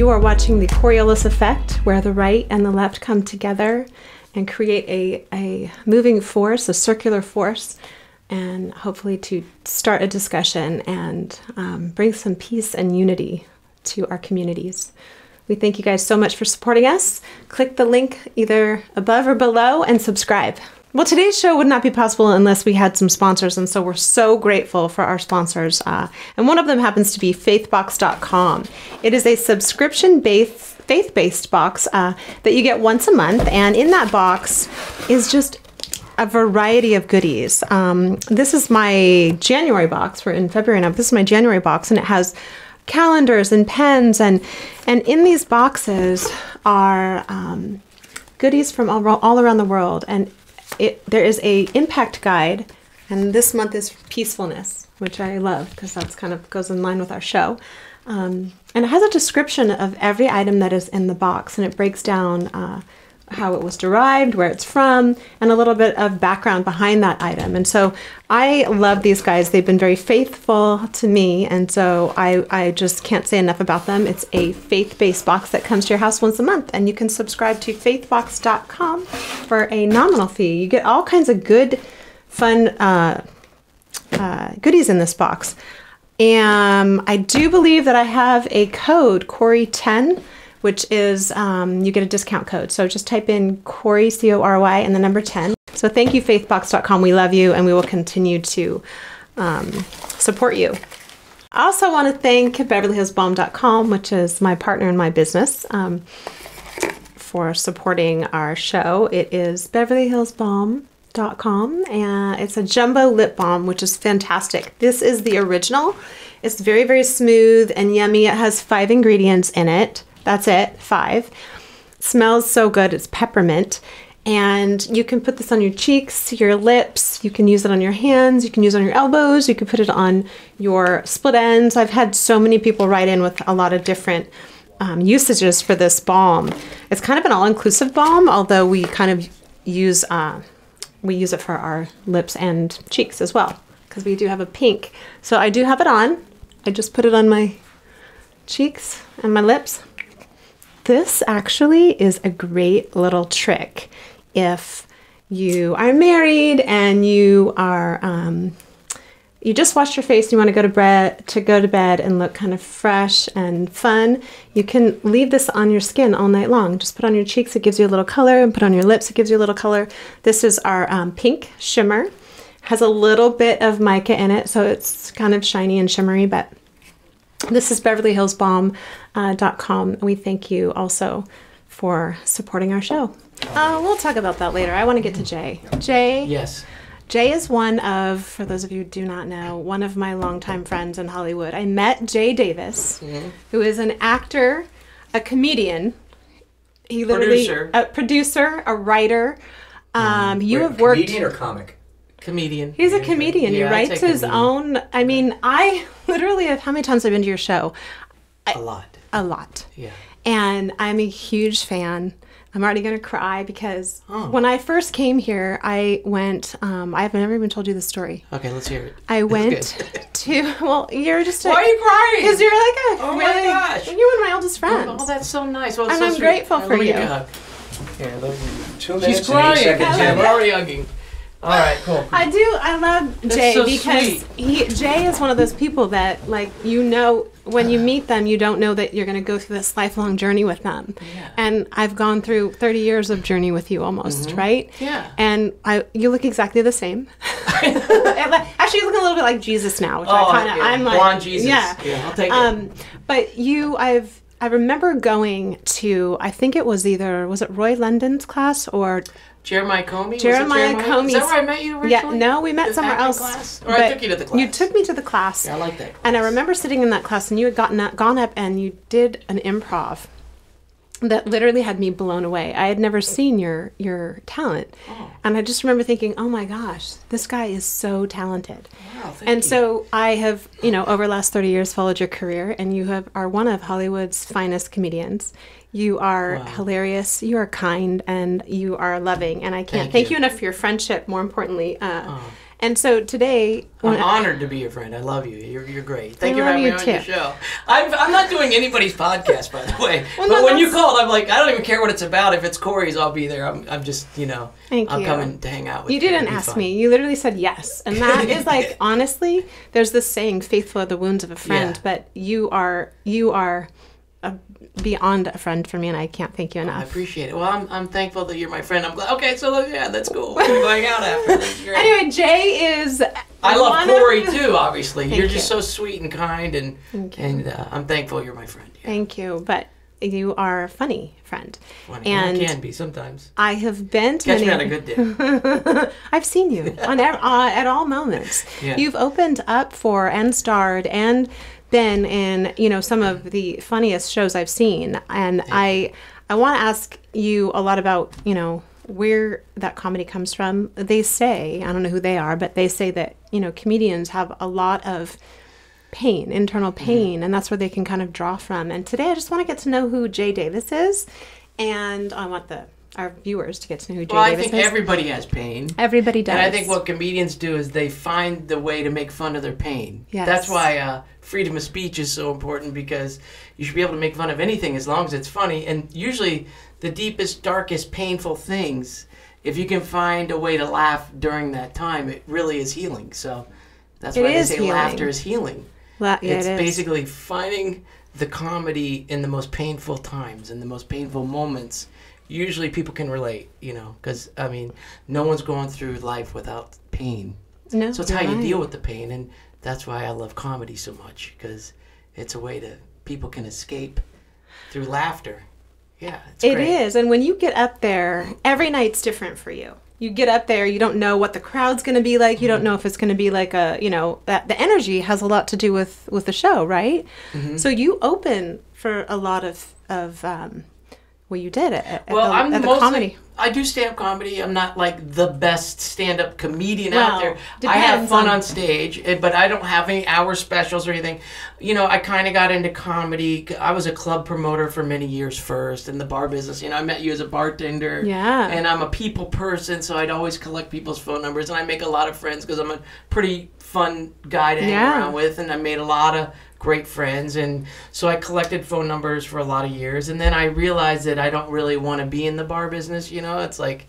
You are watching the Coriolis effect, where the right and the left come together and create a, a moving force, a circular force, and hopefully to start a discussion and um, bring some peace and unity to our communities. We thank you guys so much for supporting us. Click the link either above or below and subscribe. Well, today's show would not be possible unless we had some sponsors, and so we're so grateful for our sponsors. Uh, and one of them happens to be faithbox.com. It is a subscription based faith based box uh, that you get once a month, and in that box is just a variety of goodies. Um, this is my January box. We're in February now, this is my January box, and it has calendars and pens, and and in these boxes are um, goodies from all, all around the world, and it, there is a impact guide, and this month is peacefulness, which I love because that's kind of goes in line with our show. Um, and it has a description of every item that is in the box, and it breaks down uh, how it was derived, where it's from, and a little bit of background behind that item. And so I love these guys. They've been very faithful to me, and so I, I just can't say enough about them. It's a faith based box that comes to your house once a month, and you can subscribe to faithbox.com for a nominal fee. You get all kinds of good, fun uh, uh, goodies in this box. And I do believe that I have a code, Cory10 which is um, you get a discount code. So just type in Cory, C O R Y, and the number 10. So thank you, faithbox.com. We love you, and we will continue to um, support you. I also want to thank BeverlyHillsBalm.com, which is my partner in my business, um, for supporting our show. It is BeverlyHillsBalm.com, and it's a jumbo lip balm, which is fantastic. This is the original. It's very, very smooth and yummy. It has five ingredients in it. That's it, five. Smells so good. It's peppermint. And you can put this on your cheeks, your lips, you can use it on your hands, you can use it on your elbows, you can put it on your split ends. I've had so many people write in with a lot of different um, usages for this balm. It's kind of an all-inclusive balm, although we kind of use uh, we use it for our lips and cheeks as well because we do have a pink. So I do have it on. I just put it on my cheeks and my lips this actually is a great little trick. If you are married and you are um, you just washed your face and you want to go to bed to go to bed and look kind of fresh and fun you can leave this on your skin all night long. Just put on your cheeks it gives you a little color and put on your lips it gives you a little color. This is our um, pink shimmer. Has a little bit of mica in it so it's kind of shiny and shimmery but this is beverlyhillsbalm.com. Uh, we thank you also for supporting our show. Uh, we'll talk about that later. I want to get to Jay. Jay. Yes. Jay is one of, for those of you who do not know, one of my longtime friends in Hollywood. I met Jay Davis, mm-hmm. who is an actor, a comedian. He literally producer. a producer, a writer. Um, mm. you have worked comedian or comic. Comedian. He's a comedian. Yeah, he writes his comedian. own. I mean, I literally have how many times I've been to your show? I, a lot. A lot. Yeah. And I'm a huge fan. I'm already gonna cry because oh. when I first came here, I went. Um, I've never even told you the story. Okay, let's hear it. I went to. Well, you're just. A, Why are you crying? Because you're like a. Oh really, my gosh! You're one of my oldest friends. Oh, oh that's so nice. Well, and so I'm sweet. grateful for you. Here, Two minutes She's crying. Yeah, we're already hugging. All right, cool. I do. I love That's Jay so because sweet. he Jay is one of those people that like you know when you meet them you don't know that you're going to go through this lifelong journey with them. Yeah. And I've gone through 30 years of journey with you almost, Mhm. right? Yeah. And I you look exactly the same. Actually, you look a little bit like Jesus now, which I Oh, kind of yeah, I'm like blonde Jesus. Yeah. Yeah, I'll take it. Um, but you, I've I remember going to I think it was either was it Roy London's class or Jeremiah Comey. It Jeremiah Is that where I met you originally? yeah no we met The somewhere else. Class? Or I took you to the class. You took me to the class. Yeah, I like that. And I remember sitting in that class, and you had gotten up, gone up and you did an improv that literally had me blown away. I had never seen your your talent, Oh. and I just remember thinking, "Oh my gosh, this guy is so talented." Wow, and you. so I have, you know, over the last thirty years, followed your career, and you have are one of Hollywood's finest comedians. You are Wow. hilarious. You are kind, and you are loving. And I can't Thank thank, you. you. enough for your friendship. More importantly, uh, Oh. And so today, I'm honored to be your friend. I love you. You're, you're great. Thank I you for having you me on your too. show. I'm, I'm not doing anybody's podcast, by the way. Well, but no, when you called, I'm like, I don't even care what it's about. If it's Cory's, I'll be there. I'm, I'm just, you know, Thank I'm you. coming to hang out with you you. didn't ask fun. me. You literally said yes, and that is like honestly, there's this saying, "Faithful are the wounds of a friend," Yeah. but you are you are beyond a friend for me, and I can't thank you enough. I appreciate it. Well, I'm, I'm thankful that you're my friend. I'm glad. Okay, so yeah, that's cool. We're gonna go hang out after. That's great. Anyway, Jay is. I love one of- Cory too. Obviously, you're Thank just you. so sweet and kind, and and uh, I'm thankful you're my friend. Yeah, Thank you, but you are a funny friend, funny. and I can be sometimes. I have been to Catch many. me on a good day. I've seen you on uh, at all moments. Yeah. You've opened up for and starred and been in you know some of the funniest shows I've seen, and I I want to ask you a lot about you know where that comedy comes from. They say I don't know who they are, but they say that you know comedians have a lot of pain, internal Mm-hmm. pain, and that's where they can kind of draw from. And today I just want to get to know who Jay Davis is, and I want the our viewers to get to know who Jay Well, I Davis think is. everybody has pain. Everybody does. And I think what comedians do is they find the way to make fun of their pain. Yes. That's why uh, freedom of speech is so important because you should be able to make fun of anything as long as it's funny. And usually, the deepest, darkest, painful things, if you can find a way to laugh during that time, it really is healing. So that's It why they say healing. laughter is healing. La- yeah, it's it is. basically finding the comedy in the most painful times, in the most painful moments. Usually, people can relate, you know, because I mean, no one's going through life without pain. no, So it's how you're you right. deal with the pain, and that's why I love comedy so much because it's a way to people can escape through laughter. Yeah, it's It is, and when you get up there, every night's different for you. You get up there, you don't know what the crowd's going to be like. You Mm-hmm. don't know if it's going to be like a, you know, that the energy has a lot to do with with the show, right? Mm-hmm. So you open for a lot of of um, well, you did it at, Well, the, I'm at the mostly, comedy. I do stand up comedy. I'm not like the best stand up comedian Well, out there. I have fun on- on stage, eh, but I don't have any hour specials or anything. You know, I kind of got into comedy. I was a club promoter for many years first in the bar business. You know, I met you as a bartender. Yeah. And I'm a people person, so I'd always collect people's phone numbers, and I make a lot of friends because I'm a pretty fun guy to hang Yeah. around with, and I made a lot of great friends, and so I collected phone numbers for a lot of years, and then I realized that I don't really want to be in the bar business. You know, it's like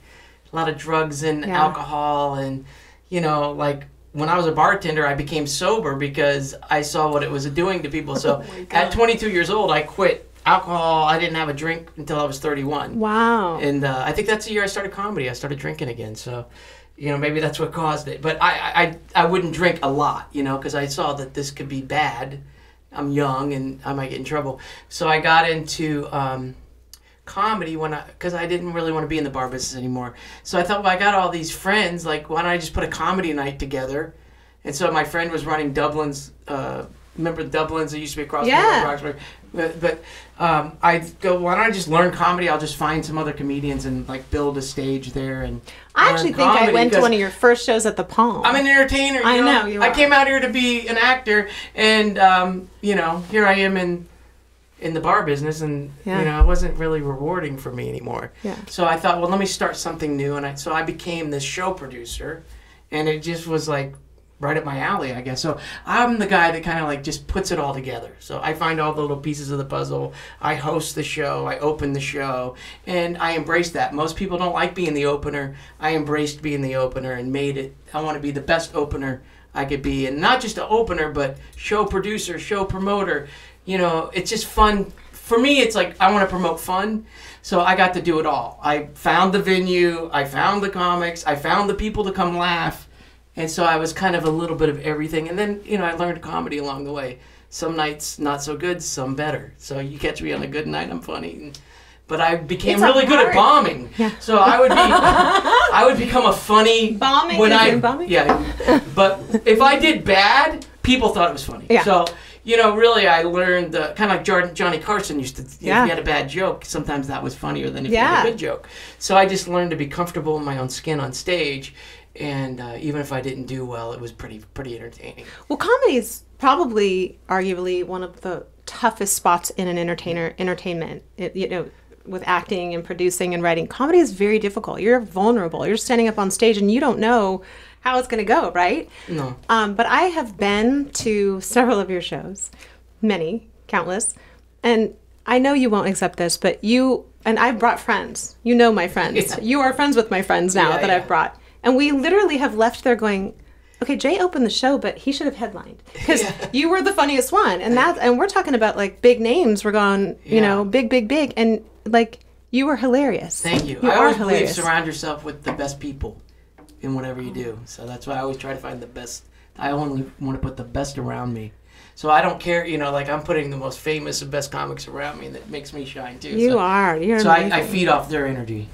a lot of drugs and Yeah. alcohol, and you know, like when I was a bartender, I became sober because I saw what it was doing to people. So at 22 years old, I quit alcohol. I didn't have a drink until I was 31 Wow. and uh, I think that's the year I started comedy. I started drinking again, so you know maybe that's what caused it. But I I, I wouldn't drink a lot, you know, because I saw that this could be bad. I'm young and I might get in trouble, so I got into um, comedy when I because I didn't really want to be in the bar business anymore. So I thought, well, I got all these friends, like why don't I just put a comedy night together? And so my friend was running Dublin's. Uh, remember the Dublin's? It used to be across the Yeah. Roxbury. But, but um, I'd go, why don't I just learn comedy? I'll just find some other comedians and like build a stage there. And I actually think I went to one of your first shows at the Palm. I'm an entertainer. You I know, know, you I are. came out here to be an actor, and um, you know, here I am in in the bar business, and Yeah. you know, it wasn't really rewarding for me anymore. Yeah. So I thought, well, let me start something new, and I so I became this show producer, and it just was like right up my alley, I guess. So I'm the guy that kind of like just puts it all together. So I find all the little pieces of the puzzle. I host the show, I open the show, and I embrace that. Most people don't like being the opener. I embraced being the opener and made it. I want to be the best opener I could be, and not just an opener, but show producer, show promoter. You know, it's just fun. For me, it's like I want to promote fun, so I got to do it all. I found the venue, I found the comics, I found the people to come laugh, and so I was kind of a little bit of everything. And then, you know, I learned comedy along the way. Some nights not so good, some better. So you catch me on a good night, I'm funny. And, but I became It's really good at bombing. Yeah. So I would be, I would become a funny Bombing? when I bombing? yeah. But if I did bad, people thought it was funny. Yeah. So you know, really, I learned uh, kind of like Jordan, Johnny Carson used to. If Yeah. you had a bad joke, sometimes that was funnier than if you Yeah. had a good joke. So I just learned to be comfortable in my own skin on stage, and uh, even if I didn't do well, it was pretty pretty entertaining. Well, comedy is probably arguably one of the toughest spots in an entertainer entertainment. It, you know, with acting and producing and writing, comedy is very difficult. You're vulnerable. You're standing up on stage and you don't know how it's going to go, right? No. Um, but I have been to several of your shows, many, countless, and I know you won't accept this, but you and I've brought friends. You know my friends. Yeah. You are friends with my friends now Yeah, that yeah. I've brought, and we literally have left there going. Okay, Jay opened the show, but he should have headlined because you were the funniest one, and that, and we're talking about like big names. We're going, you Yeah. know, big, big, big, and like you were hilarious. Thank you. You I are always hilarious. believe surround yourself with the best people in whatever you do. So that's why I always try to find the best. I only want to put the best around me. So I don't care, you know, like I'm putting the most famous and best comics around me, and that makes me shine too. You so, are. You're So I, I feed off their energy.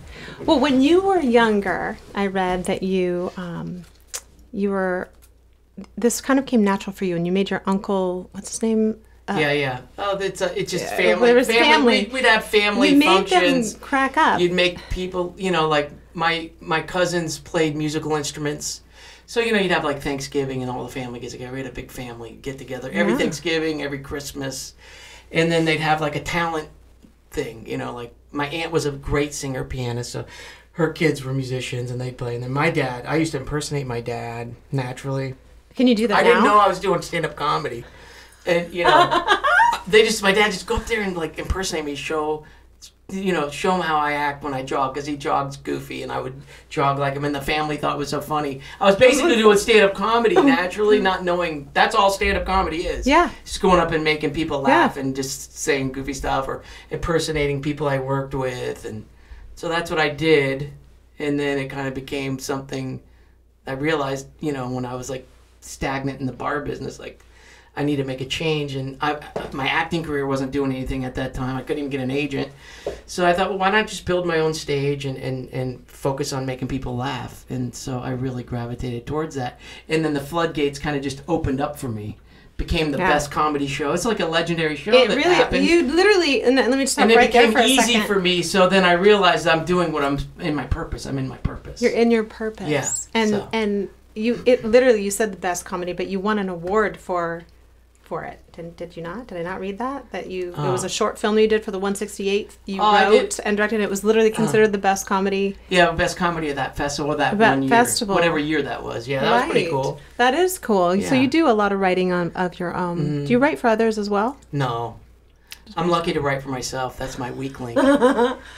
Well, when you were younger, I read that you um, you were this kind of came natural for you, and you made your uncle what's his name? Uh, yeah, yeah. Oh, it's uh, it's just Yeah, family. it was family. We'd, we'd have family you functions. them crack up. You'd make people, you know, like my my cousins played musical instruments. So you know, you'd have like Thanksgiving and all the family gets together. We had a big family get together every Yeah. Thanksgiving, every Christmas, and then they'd have like a talent thing. You know, like my aunt was a great singer pianist, so her kids were musicians and they'd play. And then my dad, I used to impersonate my dad naturally. Can you do that I now? didn't know I was doing stand up comedy. And, you know, they just, my dad just go up there and like impersonate me, show, you know, show him how I act when I jog, because he jogs goofy and I would jog like him. And the family thought it was so funny. I was basically doing stand up comedy naturally, not knowing that's all stand up comedy is. Yeah. Just going up and making people laugh and just saying goofy stuff or impersonating people I worked with. And so that's what I did. And then it kind of became something I realized, you know, when I was like stagnant in the bar business, like I need to make a change. And I, my acting career wasn't doing anything at that time. I couldn't even get an agent. So I thought, well, why not just build my own stage and, and, and focus on making people laugh? And so I really gravitated towards that. And then the floodgates kind of just opened up for me. Became the Yeah. best comedy show. It's like a legendary show it that really. happened You literally. And then, let me just stop and it right there became for a easy second. for me. So then I realized I'm doing what I'm in my purpose. I'm in my purpose. You're in your purpose. Yeah, And so. and you it literally you said the best comedy, but you won an award for for it. Did, did you not? Did I not read that? That you it was a short film you did for the 168th. You Oh, wrote and directed. It was literally considered the best comedy. yeah, best comedy of that festival that That one year, festival. whatever year that was. Yeah, that was pretty cool. That is cool. So Yeah. Mm-hmm. you do a lot of writing on of your own. Do you write for others as well? No. I'm lucky to write for myself. That's my weak link.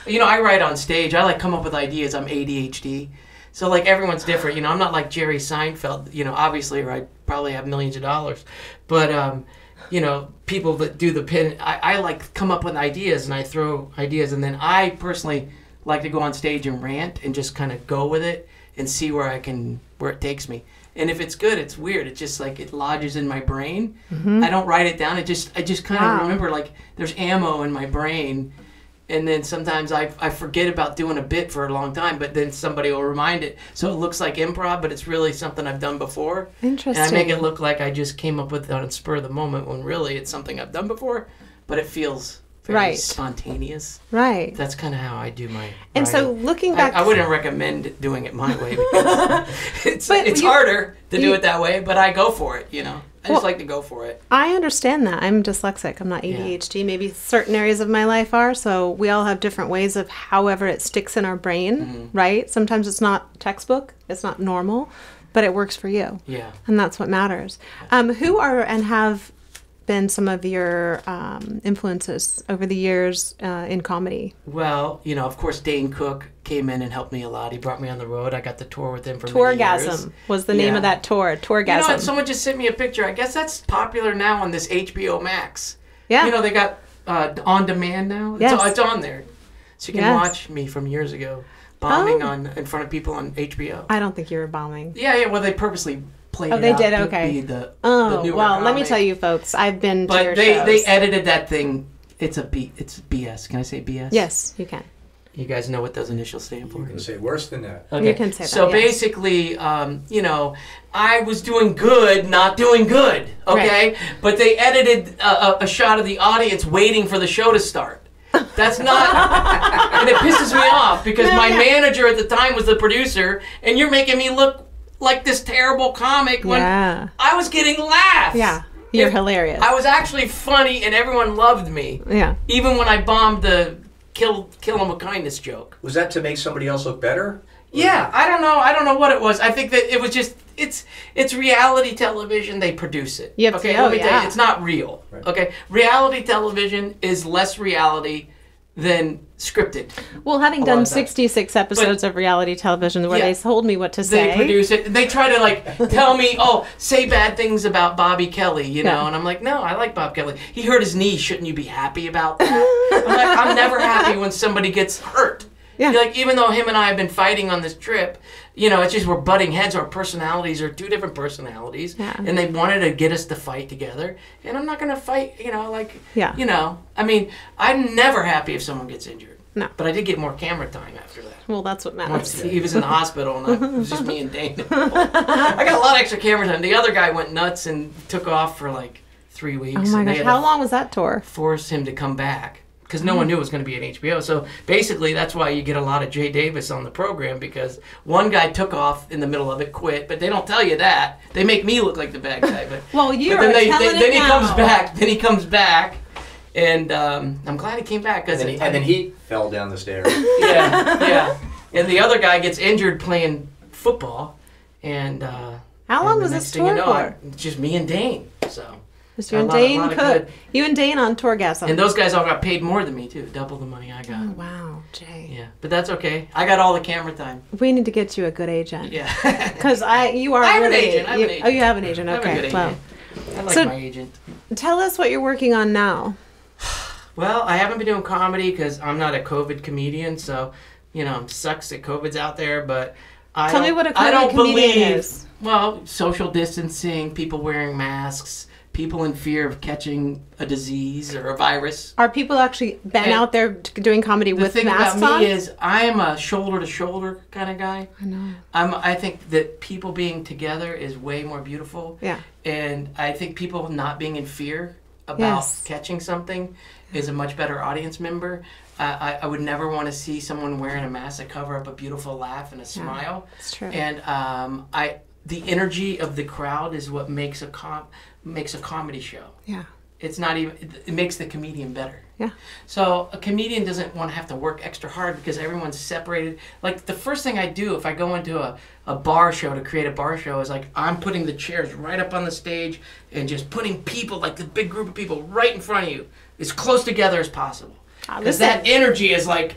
you know, I write on stage. I like come up with ideas. I'm ADHD. So like everyone's different. You know, I'm not like Jerry Seinfeld, you know, obviously or I probably have millions of dollars. But um, you know, people that do the pin I, I like come up with ideas and I throw ideas and then I personally like to go on stage and rant and just kind of go with it and see where I can where it takes me. And if it's good, it's weird. It's just like it lodges in my brain. I don't write it down. It just I just kind of Wow. remember like there's ammo in my brain. And then sometimes I, I forget about doing a bit for a long time, but then somebody will remind it. So it looks like improv, but it's really something I've done before. Interesting. And I make it look like I just came up with it on the spur of the moment when really it's something I've done before, but it feels very Right. spontaneous. right. That's kind of how I do my. And so looking back, I wouldn't recommend doing it my way because it's, it's you- harder to do it that way, but I go for it, you know. I Well- just like to go for it. I understand that. I'm dyslexic. I'm not Yeah. ADHD. Maybe certain areas of my life are. So we all have different ways of however it sticks in our brain, Mm-hmm. right? Sometimes it's not textbook, it's not normal, but it works for you. Yeah. And that's what matters. Um, who are and have been some of your um, influences over the years uh, in comedy? Well, you know, of course, Dane Cook came in and helped me a lot. He brought me on the road. I got the tour with him for. Tourgasm was the name Yeah. of that tour. Tourgasm. You know, someone just sent me a picture. I guess that's popular now on this HBO Max. yeah. You know, they got uh, on demand now. It's, it's on there, so you can Yes. watch me from years ago bombing Oh. on in front of people on HBO. I don't think you were bombing. Yeah, yeah. Well, they purposely played. Oh, they out did? to Okay. Be the, Oh, the newer well, let me tell you, folks, I've been to your But they shows. they edited that thing. It's a B. It's BS. Can I say BS? yes, you can. You guys know what those initials stand for. You can say worse than that. Okay. You can say so that, yes. basically, um, you know, I was doing good, not doing good. Okay, but they edited a, a, a shot of the audience waiting for the show to start. That's not, and it pisses me off because No, my yeah. manager at the time was the producer, and you're making me look like this terrible comic when Yeah. I was getting laughs. Yeah. You're If- hilarious. I was actually funny, and everyone loved me, yeah. even when I bombed the kill kill him with kindness joke. Was that to make somebody else look better? Yeah, I don't know. I don't know what it was. I think that it was just it's it's reality television. They produce it. Yep. Okay. Oh, let me tell yeah. you, it's not real. Okay. Reality television is less reality than scripted. Well, having done of that. 66 episodes of reality television where Yeah. they told me what to say. They produce it. They try to like tell me, oh, say bad things about Bobby Kelly, you know, Yeah. and I'm like, no, I like Bob Kelly. He hurt his knee. Shouldn't you be happy about that? I'm like, I'm never happy when somebody gets hurt. Yeah. Like even though him and I have been fighting on this trip, you know, it's just we're butting heads. Our personalities are two different personalities, Yeah. and they wanted to get us to fight together. And I'm not gonna fight, you know, like Yeah. you know. I mean, I'm never happy if someone gets injured. No. But I did get more camera time after that. well, that's what Once matters. he was in the hospital, and I, it was just me and Dane. I got a lot of extra camera time. The other guy went nuts and took off for like three weeks. Oh my and gosh, how long was that tour? Force him to come back because no one knew it was going to be an HBO. So basically, that's why you get a lot of Jay Davis on the program because one guy took off in the middle of it, quit, but they don't tell you that. They make me look like the bad guy, but. Well, you but are then, they, telling then he comes back. Then he comes back, and um, I'm glad he came back because then, he, and then he fell down the stairs. yeah, yeah. And the other guy gets injured playing football, and uh, How long and was this thing you tour know, for? I- just me and Dane. So, Just you and Dane lot of Cook. You and Dane on Tourgasm. and those guys all got paid more than me too, double the money I got. oh, wow, Jay. Yeah, but that's okay. I got all the camera time. We need to get you a good agent. Yeah, Because I, you are I have an agent, I have you- an agent. Oh, you have an agent. I have a Okay. good Well, agent. I like So- my agent. tell us what you're working on now. Well, I haven't been doing comedy because I'm not a COVID comedian, so you know, sucks that COVID's out there. But I Tell me don't- what a I COVID don't comedian believe, is. Well, social distancing, people wearing masks, people in fear of catching a disease or a virus. Are people actually been And out there doing comedy The with thing masks about on? me is I am a shoulder to shoulder kind of guy. I know. I'm, I think that people being together is way more beautiful. Yeah. And I think people not being in fear about Yes. catching something is a much better audience member. Uh, I, I would never want to see someone wearing a mask to cover up a beautiful laugh and a smile. It's true. And um, I, the energy of the crowd is what makes a com- makes a comedy show. yeah. It's not even. It, it makes the comedian better. Yeah. So a comedian doesn't want to have to work extra hard because everyone's separated. Like the first thing I do if I go into a, a bar show to create a bar show is like I'm putting the chairs right up on the stage and just putting people like the big group of people right in front of you as close together as possible. Ah, Because that energy is like,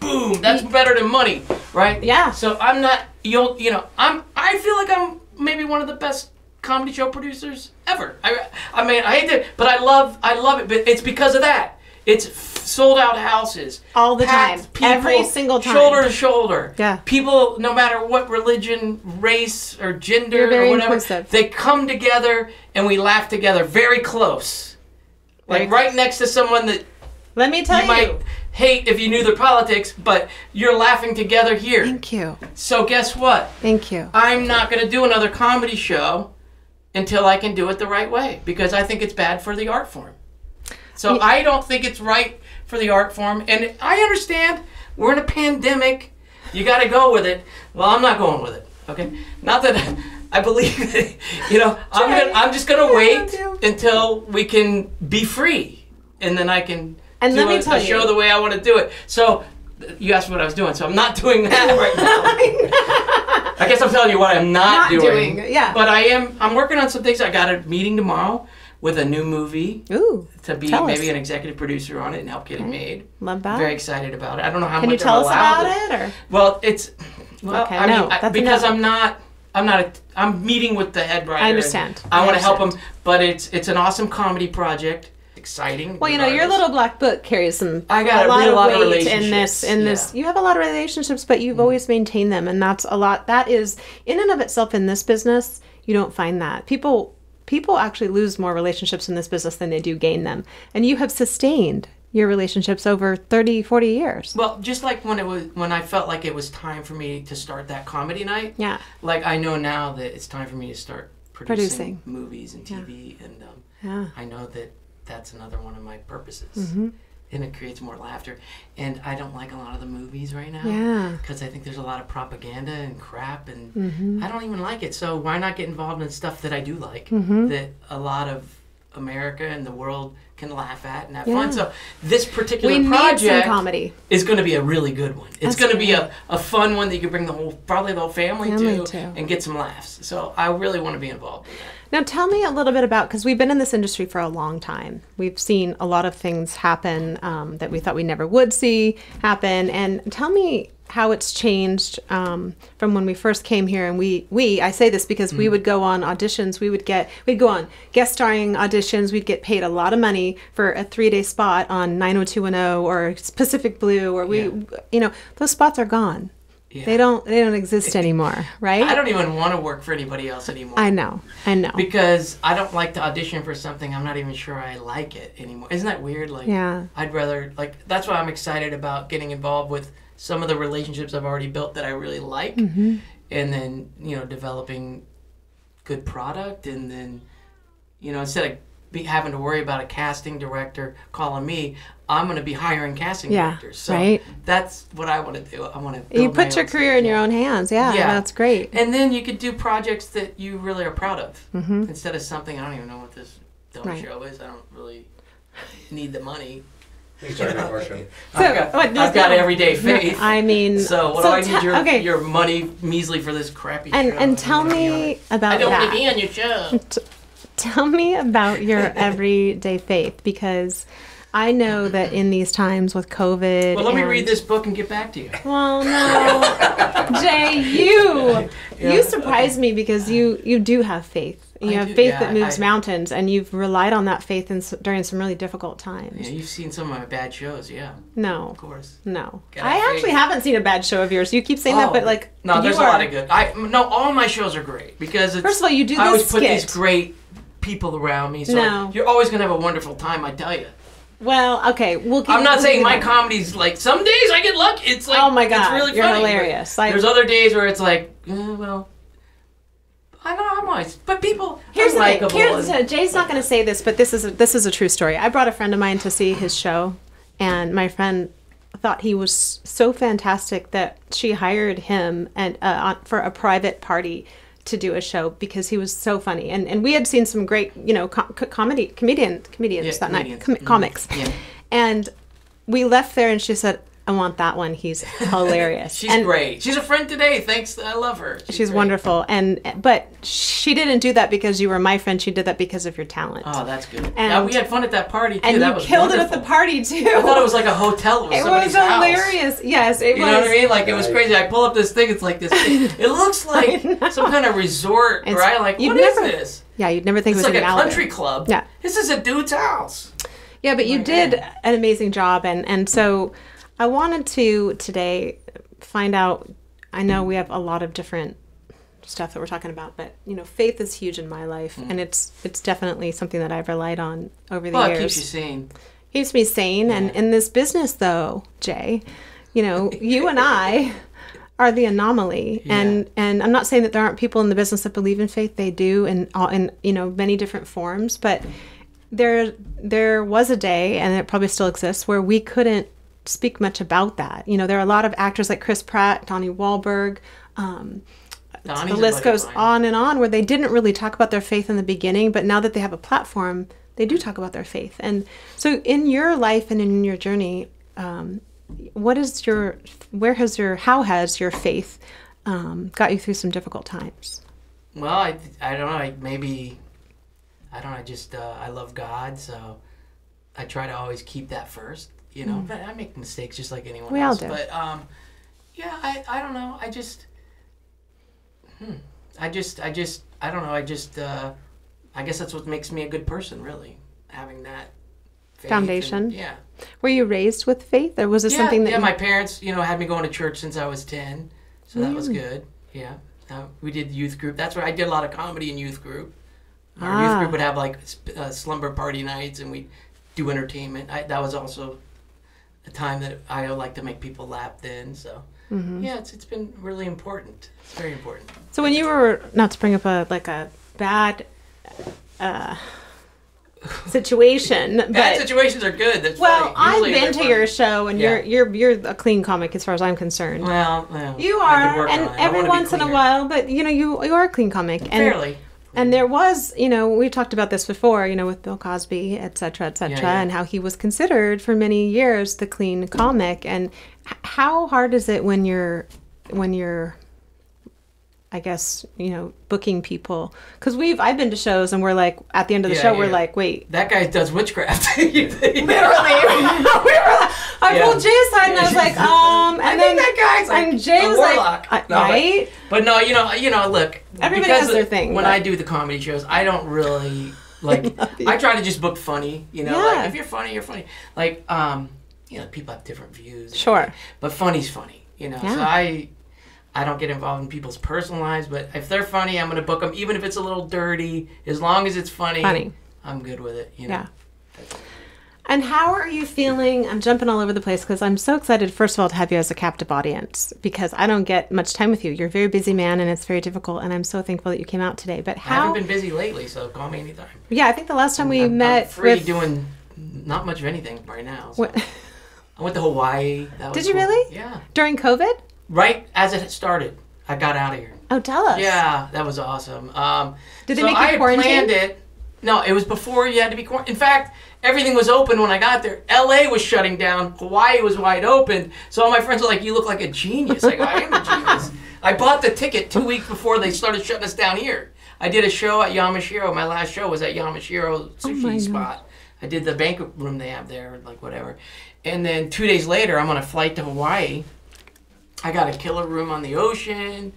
boom, that's better than money, right? Yeah. So I'm not you'll you know I'm I feel like I'm maybe one of the best comedy show producers ever. I I mean I hate to, but I love I love it. But it's because of that. It's sold out houses All the time. Every single time. shoulder to shoulder. Yeah. People, no matter what religion, race, or gender, or whatever, inclusive. they come together and we laugh together, very close, like Very right next to someone that Let me tell you you. might hate if you knew their politics, but you're laughing together here. Thank you. So guess what? Thank you. I'm not going to do another comedy show until I can do it the right way because I think it's bad for the art form. So I don't think it's right for the art form, and I understand we're in a pandemic. You got to go with it. Well, I'm not going with it. Okay, not that I believe that. You know, I'm gonna, I'm just going to wait until we can be free, and then I can And do let me a, tell a show you- the way I want to do it. So. You asked what I was doing, so I'm not doing that right now. I guess I'm telling you what I'm not, Not doing, yeah. But I am. I'm working on some things. I got a meeting tomorrow with a new movie Ooh. to be maybe us. an executive producer on it and help get it mm-hmm. made. Love that. Very excited about it. I don't know how Can much you tell I'm us about it or? Well, it's well. Okay, I no, mean, I- because no. I'm not. I'm not. A, I'm meeting with the head writer. I understand. I, I want to help him, but it's it's an awesome comedy project. Exciting. Well, you know, your little black book carries some I got a a lot lot of weight in this. In this, yeah. Mm-hmm. you have a lot of relationships, but you've always maintained them, and that's a lot. That is, in and of itself, in this business, you don't find that people people actually lose more relationships in this business than they do gain them, and you have sustained your relationships over 30, 40 years. Well, just like when it was when I felt like it was time for me to start that comedy night. Yeah. Like I know now that it's time for me to start producing, Producing. movies and TV, and um, Yeah. I know that that's another one of my purposes. Mm-hmm. And it creates more laughter. And I don't like a lot of the movies right now. Yeah. Because I think there's a lot of propaganda and crap, and Mm-hmm. I don't even like it. So why not get involved in stuff that I do like? Mm-hmm. That a lot of America and the world can laugh at and have Yeah. fun. So this particular we project comedy. is going to be a really good one. It's going to be a, a fun one that you can bring the whole probably the whole family, Family to, to. and get some laughs. So I really want to be involved in that. Now, tell me a little bit about because we've been in this industry for a long time. We've seen a lot of things happen um, that we thought we never would see happen. And tell me how it's changed um, from when we first came here. And we, we, I say this because we would go on auditions. We would get, we'd go on guest starring auditions. We'd get paid a lot of money for a three day spot on 90210 or Pacific Blue, or we, Yeah. you know, those spots are gone. Yeah. They don't, they don't exist anymore, right? I don't even want to work for anybody else anymore. I know, I know. because I don't like to audition for something I'm not even sure I like it anymore. Isn't that weird? Like, Yeah. I'd rather like that's why I'm excited about getting involved with some of the relationships I've already built that I really like, Mm-hmm. and then you know developing good product, and then you know instead of be, having to worry about a casting director calling me, I'm going to be hiring casting Yeah, directors. So right. that's what I want to do. I want to. You put your career in your own hands. Yeah, Yeah. that's great. And then you could do projects that you really are proud of instead of something I don't even know what this dumb Mm-hmm. Right. show is. I don't really need the money. Please start our show. I've got, what, I've got no- everyday faith. I mean, so what do I need te- your okay, your money measly for this crappy and show? and tell You wanna be on me it. about I don't that. want to be on your show. Tell me about your everyday faith because I know that in these times with COVID. Well, let me read this book and get back to you. Well, no, Jay, you Yeah. you surprise me because you you do have faith. You I have do, faith yeah, that moves I- mountains, and you've relied on that faith in, during some really difficult times. Yeah, you've seen some of my bad shows, yeah, No, of course. no, I have actually haven't seen a bad show of yours. You keep saying that, Oh, but like, no, there's are, a lot of good. I no, all my shows are great because it's, First of all, you do I always this put these great people around me, so No. you're always gonna have a wonderful time. I tell you. Well, okay, we'll. Keep, I'm not we'll saying my comedy's like some days I get lucky. It's like Oh my god, it's really you're funny, hilarious. I- there's other days where it's like, eh, well, I know I'm always, but people Here's are the thing. Here's and- Jay's not going to say this, but this is a, this is a true story. I brought a friend of mine to see his show, and my friend thought he was so fantastic that she hired him and uh, on- for a private party to do a show because he was so funny. And and we had seen some great you know com- comedy comedian comedians Yeah, that night comedians. com- Mhm. comics, Yeah. and we left there, and she said. I want that one. He's hilarious. She's and great. She's a friend today. Thanks. I love her. She's great. wonderful. And but she didn't do that because you were my friend. She did that because of your talent. Oh, that's good. And- yeah, we had fun at that party too. and that you was killed it at the party too. I thought it was like a hotel. It was It somebody's was house. hilarious. Yes, it You was. know what I mean? Like it was crazy. I pull up this thing. It's like this. It looks like some kind of resort, It's- right? Like you'd what is this? Yeah, you'd never think It's it was like a Malibu. country club. Yeah. This is a dude's house. Yeah, but you Right, did yeah. an amazing job, and and so I wanted to today find out. I know we have a lot of different stuff that we're talking about, but you know, faith is huge in my life, mm. and it's it's definitely something that I've relied on over the years. Well, it years. keeps you sane. keeps me sane. And in this business, though, Jay, you know, you and I are the anomaly. And and I'm not saying that there aren't people in the business that believe in faith. They do, in all in you know many different forms. But there there was a day, and it probably still exists, where we couldn't speak much about that. You know, there are a lot of actors like Chris Pratt, Donnie Wahlberg. Um, Donnie's the list goes mine. on and on where they didn't really talk about their faith in the beginning but now that they have a platform they do talk about their faith and so in your life and in your journey um, what is your where has your how has your faith um, got you through some difficult times Well, I, I don't know. I, maybe I don't know. I just uh, I love God, so I try to always keep that first. You know, but I make mistakes just like anyone Mm. We all else. do. But um, yeah, I I don't know. I just hmm, I just I just I don't know. I just uh, I guess that's what makes me a good person, really, having that faith and- Foundation? yeah. were you raised with faith or was it yeah, something that yeah, you- my parents, you know, had me going to church since I was ten, so that Mm. was good. Yeah, uh, we did youth group. That's where I did a lot of comedy in youth group. Our Ah. youth group would have like uh, slumber party nights, and we'd do entertainment. I, that was also a time that I like to make people laugh. Then, so Mm-hmm. yeah, it's it's been really important. It's very important. so when you were not to bring up a like a bad uh, situation Bad but situations are good. That's well i've been to funny. your show and Yeah. you're you're you're a clean comic as far as i'm concerned Well, well You are, and on it. I every once in a while, but you know, you you are a clean comic, and fairly. And there was, you know, we've talked about this before, you know, with Bill Cosby, et cetera, et cetera, Yeah, yeah. and how he was considered for many years the clean comic. And how hard is it when you're, when you're, I guess, you know, booking people? Because we've, I've been to shows and we're like, at the end of the Yeah, show, we're like, wait. That guy does witchcraft. Literally, we were like, I Yeah. pulled Jay aside and I was like, um, and I then think that guy's like and Jay was warlock. like, No, but- right? But no, you know, you know, look. Everybody has their thing, When but- I do the comedy shows, I don't really like. I try to just book funny. You know, Yeah. like if you're funny, you're funny. Like, um, you know, people have different views. Sure. But funny's funny. You know, so Yeah. I. I don't get involved in people's personal lives, but if they're funny, I'm gonna book them, even if it's a little dirty. As long as it's funny, Funny. I'm good with it. You know? Yeah. And how are you feeling? I'm jumping all over the place because I'm so excited, first of all, to have you as a captive audience because I don't get much time with you. You're a very busy man and it's very difficult. And I'm so thankful that you came out today. But I haven't been busy lately, so call me anytime. yeah, I think the last time we I'm, met I'm free with. doing not much of anything right now. so. What- I went to Hawaii. That was Did you cool. really? Yeah. during COVID? Right as it started, I got out of here. Oh, tell us. Yeah, that was awesome. Um, Did they so make you I quarantine? planned it. No, it was before you had to be quarantined. In fact, everything was open when I got there. LA was shutting down. Hawaii was wide open. So all my friends were like, "You look like a genius." Like I am a genius. I bought the ticket two weeks before they started shutting us down here. I did a show at Yamashiro. My last show was at Yamashiro oh sushi Oh spot. I did the banquet room they have there, like whatever. And then two days later, I'm on a flight to Hawaii. I got a killer room on the ocean,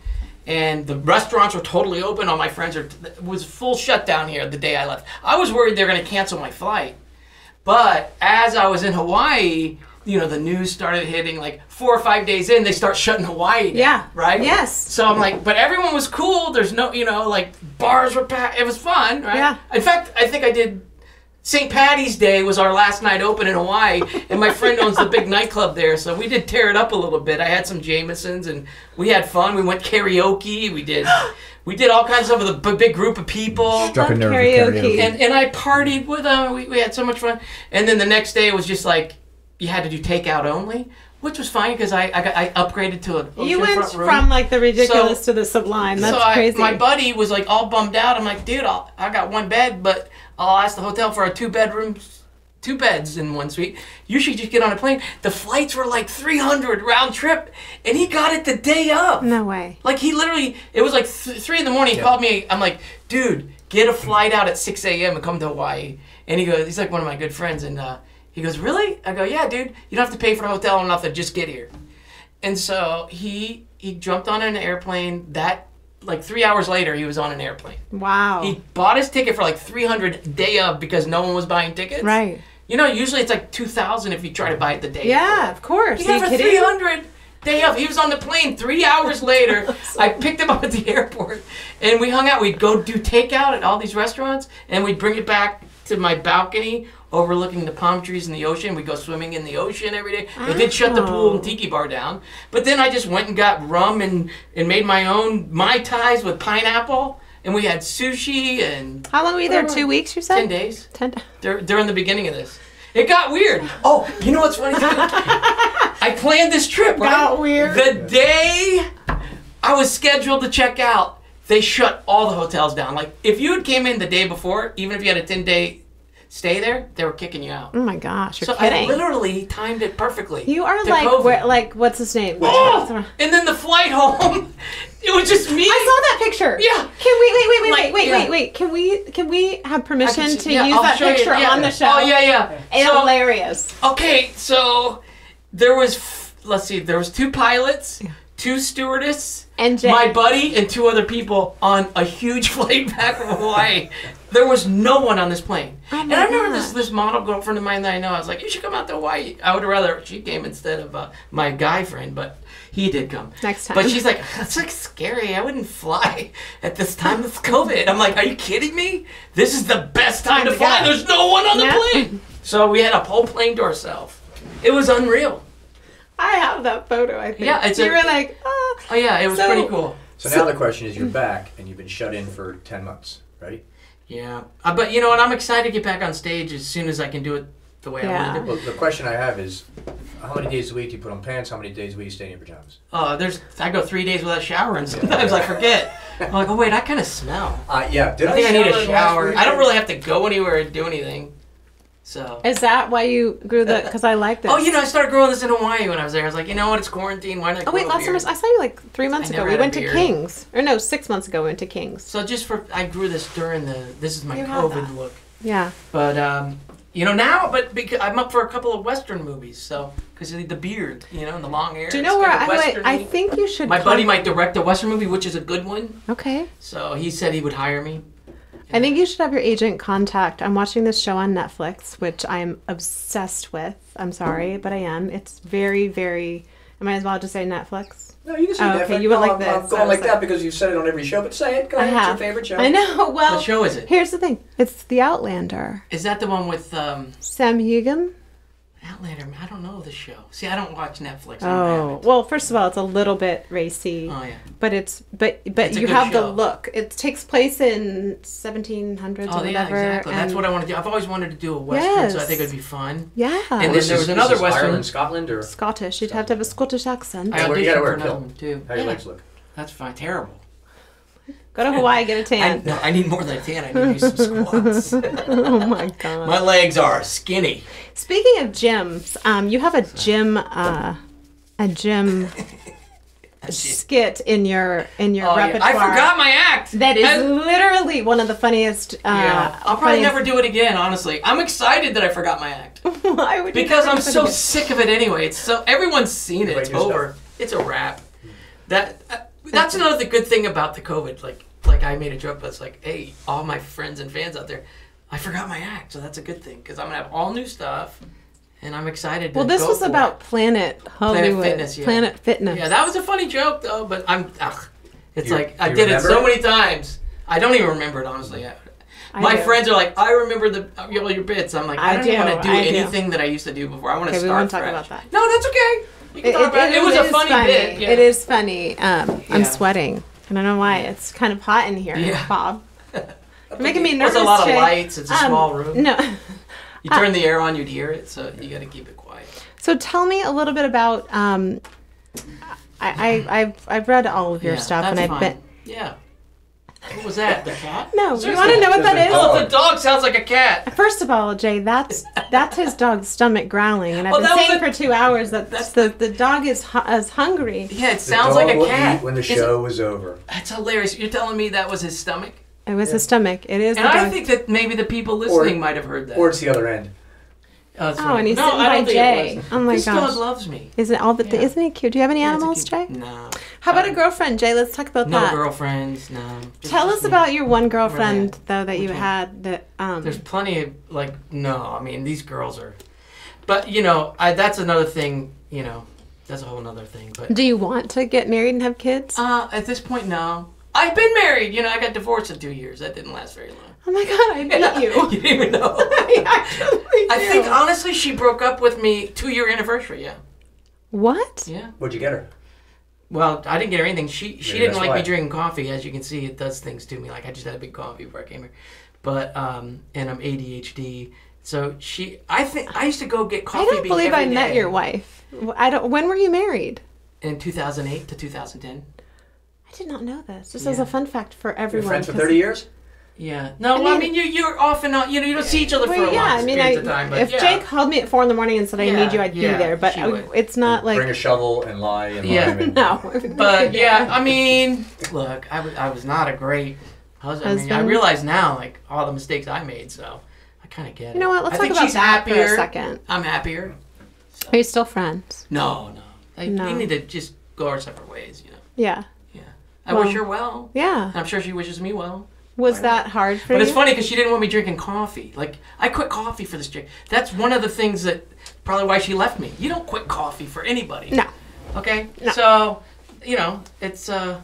and the restaurants were totally open. All my friends are it was full shutdown here the day I left. I was worried they're going to cancel my flight, but as I was in Hawaii, you know, the news started hitting. Like four or five days in, they start shutting Hawaii. Down, Yeah. Right. Yes. So I'm like, but everyone was cool. There's no, you know, like bars were packed. It was fun, right? Yeah. In fact, I think I did. St. Patty's Day was our last night open in Hawaii, and my friend owns the big nightclub there, so we did tear it up a little bit. I had some Jamesons, and we had fun. We went karaoke. We did, we did all kinds of stuff with a big group of people. Struck a Love nerve karaoke. karaoke. And, and I partied with them. We, we had so much fun. And then the next day it was just like you had to do takeout only, which was fine because I, I got I upgraded to an You went oceanfront room. from like the ridiculous So- to the sublime. That's so I, crazy. my buddy was like all bummed out. I'm like, dude, I'll, I got one bed, but I'll ask the hotel for a two bedroom, two beds in one suite. You should just get on a plane. The flights were like 300 round trip, and he got it the day of. no way. Like he literally, it was like th- three in the morning. He called me. I'm like, dude, get a flight out at 6 a.m. and come to Hawaii. And he goes, he's like one of my good friends, and uh, he goes, really? I go, yeah, dude. You don't have to pay for the hotel or nothing. Just get here. And so he he jumped on an airplane. That like three hours later, he was on an airplane. Wow. He bought his ticket for like 300 day of because no one was buying tickets. right. You know, usually it's like 2,000 if you try to buy it the day. Yeah, of course. He got for kidding? 300 day of. He was on the plane three hours later. I picked him up at the airport and we hung out. We'd go do takeout at all these restaurants and we'd bring it back to my balcony overlooking the palm trees and the ocean. We'd go swimming in the ocean every day. They did shut the pool and oh. tiki bar down. But then I just went and got rum and, and made my own Mai Tais with pineapple. And we had sushi and How long were you there? Two weeks, you said? 10 days Ten dur- during the beginning of this. It got weird. Oh, you know what's funny? I planned this trip. Right? Got weird. The day I was scheduled to check out, they shut all the hotels down. Like if you had came in the day before, even if you had a ten day stay there, they were kicking you out. Oh my gosh, you're so I literally timed it perfectly. you are like, where, like, what's his name? Oh! And then the flight home, it was just me. I saw that picture. Yeah. Can we wait, wait, wait, Like, wait, wait, yeah. wait, wait? Can we can we have permission to yeah, use I'll that you- picture yeah. on the show? Oh yeah, yeah. It's So- hilarious. Okay, so there was let's see, there was two pilots, two stewardess, And Jay. my buddy, and two other people on a huge flight back from Hawaii. There was no one on this plane. Oh and I remember this this model girlfriend of mine that I know. I was like, you should come out to Hawaii. I would rather she came instead of uh, my guy friend, but he did come. Next time. But she's like, that's like scary. I wouldn't fly at this time. It's COVID. I'm like, are you kidding me? This is the best time, Time to to fly. go. There's no one on the Yeah. plane. So we had a whole plane to ourselves. It was unreal. I have that photo. I think. Yeah, it's you a- were like, oh. Oh yeah, it was So- pretty cool. So now the question is, you're back and you've been shut in for ten months, right? Yeah, uh, but you know what? I'm excited to get back on stage as soon as I can do it the way Yeah. I want to. Well, the question I have is, how many days a week do you put on pants? How many days a week you stay in your pajamas? Uh, there's I go three days without showering. Sometimes I forget. I'm like, oh wait, I kind of smell. Uh, yeah. Did I think I need a shower. I don't really have to go anywhere and do anything. So. Is that why you grew the? Because I like this. Oh, you know, I started growing this in Hawaii when I was there. I was like, you know what? It's quarantine. Why not? Oh wait, last summer? I saw you like three months I ago. We went to. Kings, or no, six months ago. We went to Kings. So just for I grew this during the this is my You COVID look. Yeah. But um, you know now, but because I'm up for a couple of Western movies, so because the beard, you know, and the long hair. Do you know where I? I think you should. my buddy might direct a Western movie, which is a good one. Okay. So he said he would hire me. I think you should have your agent contact. I'm watching this show on Netflix, which I'm obsessed with. I'm sorry, but I am. It's very, very. I might as well just say Netflix. No, you can say Oh, that. okay, you went no, like I'm- this. I'm going was like like- that because you've said it on every show. But say it. Go I ahead. It's your favorite show. I know. Well, what show is it? here's the thing. It's The Outlander. Is that the one with um, Sam Heughan. Outlander? I don't know the show. See, I don't watch Netflix. I don't Oh well, first of all, it's a little bit racy, Oh yeah. but it's but but It's you good have the look. It takes place in 1700s Oh or yeah, whatever. exactly. That's what I want to do. I've always wanted to do a Western, so I think it would be fun. Yeah. And Well, then there was this another is Western- Ireland, Scotland, or Scottish. You'd have to have a Scottish accent. I Yeah, well, you gotta auditioned wear for a another kilt. one too. how your Yeah, legs look? That's fine. Terrible. Go to Hawaii, get a tan. no, I need more than a tan. I need to do some squats. oh my god. My legs are skinny. Speaking of gyms, um, you have a gym, uh, a gym skit in your in your Oh, yeah. repertoire. I forgot my act. That is And- literally one of the funniest. Uh, yeah. I'll probably funniest- never do it again. Honestly, I'm excited that I forgot my act Why would because never I'm so it? sick of it anyway. It's so everyone's seen it. It's your stuff. over. It's a wrap. That uh, that's another good thing about the COVID. Like like I made a joke, but it's like, hey, all my friends and fans out there, I forgot my act, so that's a good thing because I'm gonna have all new stuff, and I'm excited. To Well, this go was for about it. Planet Hollywood. Fitness, yeah. Planet Fitness. Yeah, that was a funny joke though, but I'm. Ugh, it's You- like I did it so it? many times. I don't even remember it honestly. I- I My do. friends are like, I remember the uh, all your bits. I'm like, I, I don't do, want to do I do. anything that I used to do before. I want to Okay, we start won't talk fresh. about that. No, that's okay. You can It, it. It was a is funny, bit. Yeah. It is funny. Um, I'm Yeah. sweating. I don't know why. It's kind of hot in here, Yeah. Bob. You're making me nervous. There's a lot of Jay. lights. It's a Um, small room. No. You turn the air on, you'd hear it. So you got to keep it quiet. So tell me a little bit about. Um, I, I I've I've read all of your Yeah, stuff, that's and I've fine. been. Yeah. What was that? The cat? No, you Seriously? want to know what that There's a is? Oh, the dog sounds like a cat. First of all, Jay, that's that's his dog's stomach growling, and I've Well, been that was saying a- for two hours that That's the the dog is hu- is hungry. Yeah, it The sounds dog like a will cat. eat when the Is it- show is over. That's hilarious. You're telling me that was his stomach? It was his stomach. It is And the I dog. think that maybe the people listening might have heard that. Or it's the other end. Oh, Oh, right. and he's no, sitting by Jay. Oh my this gosh. dog loves me. Is it all the? Yeah. Isn't he cute? Do you have any Yeah, animals, Jay? No. How about Uh, a girlfriend, Jay? Let's talk about No that. No girlfriends. No. Just- Tell just us me. about your one girlfriend Really? though that you one? had that um There's plenty of like no. I mean these girls are, but you know I that's another thing. You know that's a whole other thing. But Do you want to get married and have kids? uh, at this point, no. I've been married. You know I got divorced in two years. That didn't last very long. Oh my god, I beat you. you didn't even know. I I think honestly she broke up with me two year anniversary. Yeah. What? Yeah. What'd you get her? Well, I didn't get her anything. She she Maybe didn't like why. me drinking coffee. As you can see, it does things to me. Like I just had a big coffee before I came here, but um, and I'm ADHD. So she, I think I used to go get coffee. I don't bean believe I met your wife. I don't. When were you married? in 2008 to 2010. I did not know this. Just as Yeah. a fun fact for You're everyone. friends for 'cause- 30 years? Yeah. No, I well, I mean- mean, you you're off and on. You know, you don't see each other for Well, a yeah, long I mean, I, of time. But if yeah. Jake called me at four in the morning and said I Yeah, need you, I'd yeah, be there. But I- it's not like Bring a shovel and lie and Yeah. lime and no. But yeah, I mean, look, I was I was not a great husband. I, mean, I realize now, like all the mistakes I made. So I kind of get it. You know what? Let's I talk about she's that for a second. I'm happier. Are you still friends? No, no. Like, No. We need to just go our separate ways. You know. Yeah. Yeah. I Well- wish her well. Yeah. and I'm sure she wishes me well. Was that hard for me? But you? it's funny because she didn't want me drinking coffee. Like I quit coffee for this chick. That's one of the things that probably why she left me. You don't quit coffee for anybody. No. Okay. No. So, you know, it's uh,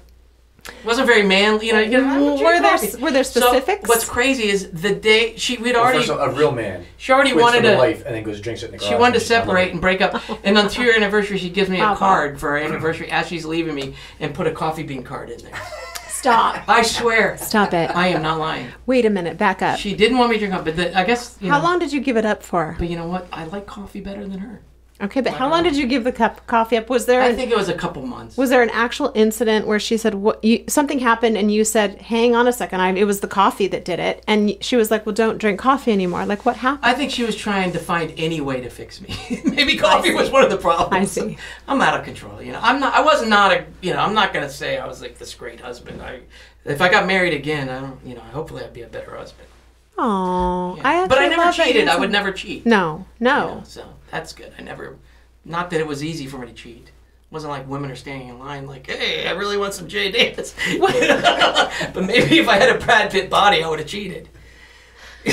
wasn't very manly. You know, you know I would drink were there coffee. were there So, specifics? what's crazy is the day she we'd Well, already first of all, a real man she already wanted for the to wife and then goes drinks it in the garage. she wanted to and she's not separate and break up. And on two year anniversary, she gives me a card for our anniversary as she's leaving me and put a coffee bean card in there. Stop. I swear. Stop it. I am not lying. Wait a minute. Back up. She didn't want me to drink coffee, but the, I guess. You How know, long did you give it up for? But you know what? I like coffee better than her. Okay, but how long did you give the cup coffee up? Was there I think it was a couple months. was there an actual incident where she said what you something happened and you said, "Hang on a second, I it was the coffee that did it," and she was like, "Well, don't drink coffee anymore." Like, what happened? I think she was trying to find any way to fix me. Maybe coffee was one of the problems. I see. I'm out of control. You know, I'm not. I was not a. You know, I'm not gonna say I was like this great husband. I, if I got married again, I don't. You know, hopefully I'd be a better husband. Oh, Yeah. I but I never cheated. I would never cheat. No, you no. know, so that's good. I never. Not that it was easy for me to cheat. It wasn't like women are standing in line like, "Hey, I really want some Jay Davis." but maybe if I had a Brad Pitt body, I would have cheated. I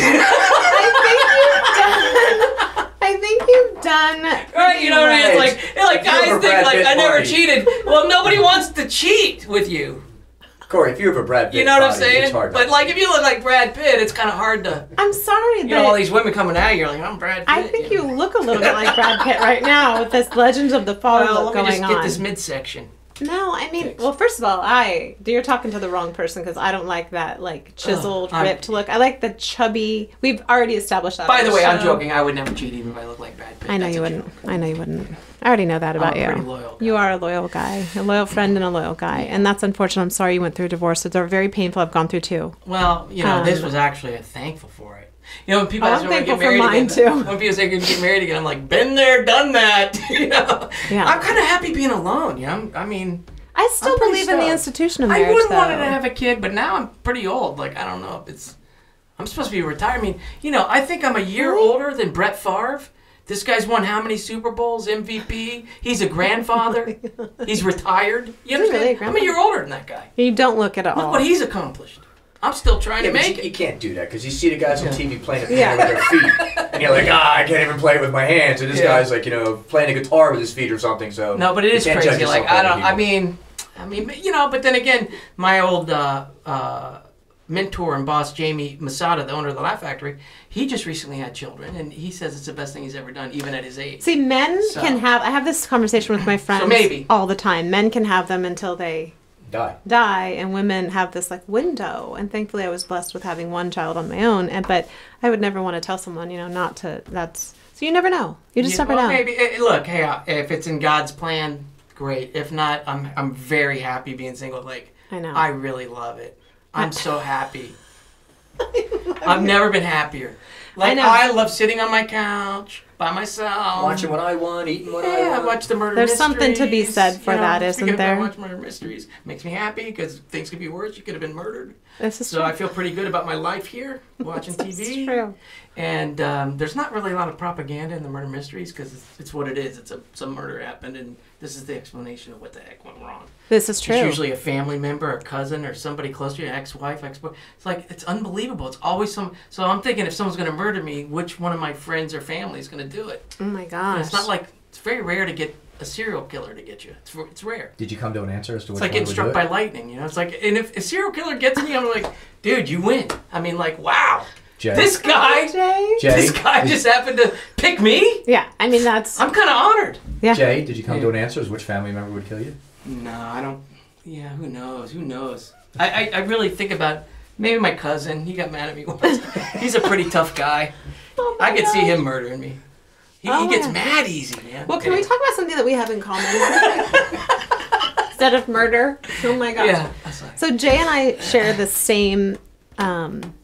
think you've done. I think you've done. Right, you know what I mean? It's like, like If you were guys think Brad like Pitt I never body. cheated. Well, nobody wants to cheat with you. Corey, if you have a Brad Pitt You know what I'm body, It's saying? hard But like, if you look like Brad Pitt, it's kind of hard to. I'm sorry, You but know, all these women coming at you, you're like, I'm Brad Pitt. I think you know. look a little bit like Brad Pitt right now with this Legends of the Fall Well, look let me going just get on. this midsection. No, I mean, Thanks. well, first of all, I you're talking to the wrong person because I don't like that like chiseled, I'm- ripped look. I like the chubby. We've already established that. By the way, I'm joking. I would never cheat even if I looked like Brad Pitt. I know That's you wouldn't. joke. I know you wouldn't. I already know that about I'm you. You are a loyal guy, a loyal friend, and a loyal guy, and that's unfortunate. I'm sorry you went through a divorce. It's very painful. I've gone through two. Well, you know, this Um, was actually a thankful for it. You know, when people Oh, ask me get married again, too. when people say get married again, I'm like, been there, done that. you know, Yeah. I'm kind of happy being alone. You know, I mean, I still believe in the institution of marriage. I wouldn't though. want to have a kid, but now I'm pretty old. Like, I don't know if it's. I'm supposed to be retired. I mean, you know, I think I'm a year older than Brett Favre. This guy's won how many Super Bowls? MVP. He's a grandfather. He's retired. You Is he really? I mean, you're older than that guy. You don't look at it Look all. what he's accomplished. I'm still trying Yeah, to make you, it. you can't do that because you see the guys on TV playing the Yeah. with their feet, and you're like, ah, I can't even play it with my hands. And this Yeah. guy's like, you know, playing a guitar with his feet or something. So No, but it is you is can't crazy. Like I don't. I mean, I mean, you know. But then again, my old uh, uh, mentor and boss, Jamie Masada, the owner of the Laugh Factory, he just recently had children, and he says it's the best thing he's ever done, even at his age. See, men So- can have. I have this conversation with my friends maybe. all the time. Men can have them until they die. die, and women have this like window. And thankfully, I was blessed with having one child on my own. And but I would never want to tell someone, you know, not to. That's so you never know. You just Yeah, never well, know. Maybe eh, look, hey, if it's in God's plan, great. If not, I'm I'm very happy being single. Like I know. I really love it. I'm so happy. I've never been happier. Like know. I, love sitting on my couch by myself. Watching what I want, eating what I Yeah, I want. watch the murder There's mysteries. something to be said for you know, that, speaking isn't of, I there? watch murder mysteries. Makes me happy because things could be worse. You could have been murdered. this is So true. I feel pretty good about my life here, watching This is TV. true. And um, there's not really a lot of propaganda in the murder mysteries because it's, it's what it is. It's a some murder happened, and this is the explanation of what the heck went wrong. This is true. It's usually a family member, a cousin, or somebody close to you, ex-wife, ex-boy. It's like it's unbelievable. It's always some. So I'm thinking, if someone's going to murder me, which one of my friends or family is going to do it? oh my And it's not like it's very rare to get a serial killer to get you. It's it's rare. Did you come to an answer as to It's which like getting struck by lightning. You know, it's like, and if a serial killer gets me, I'm like, dude, you win. I mean, like, wow, Jay. this guy, Jay. Jay, this guy just happened to pick me. Yeah, I mean that's I'm kind of honored. yeah. Jay, did you come to an answer as which family member would kill you? No, I don't. Yeah, who knows? Who knows? I, I, I really think about maybe my cousin. He got mad at me once. He's a pretty tough guy. Oh my I could see him murdering me. He, Oh, he gets yeah. mad easy, man. Well, can we talk about something that we have in common instead of murder? Oh my gosh. Yeah. So Jay and I share the same. Um,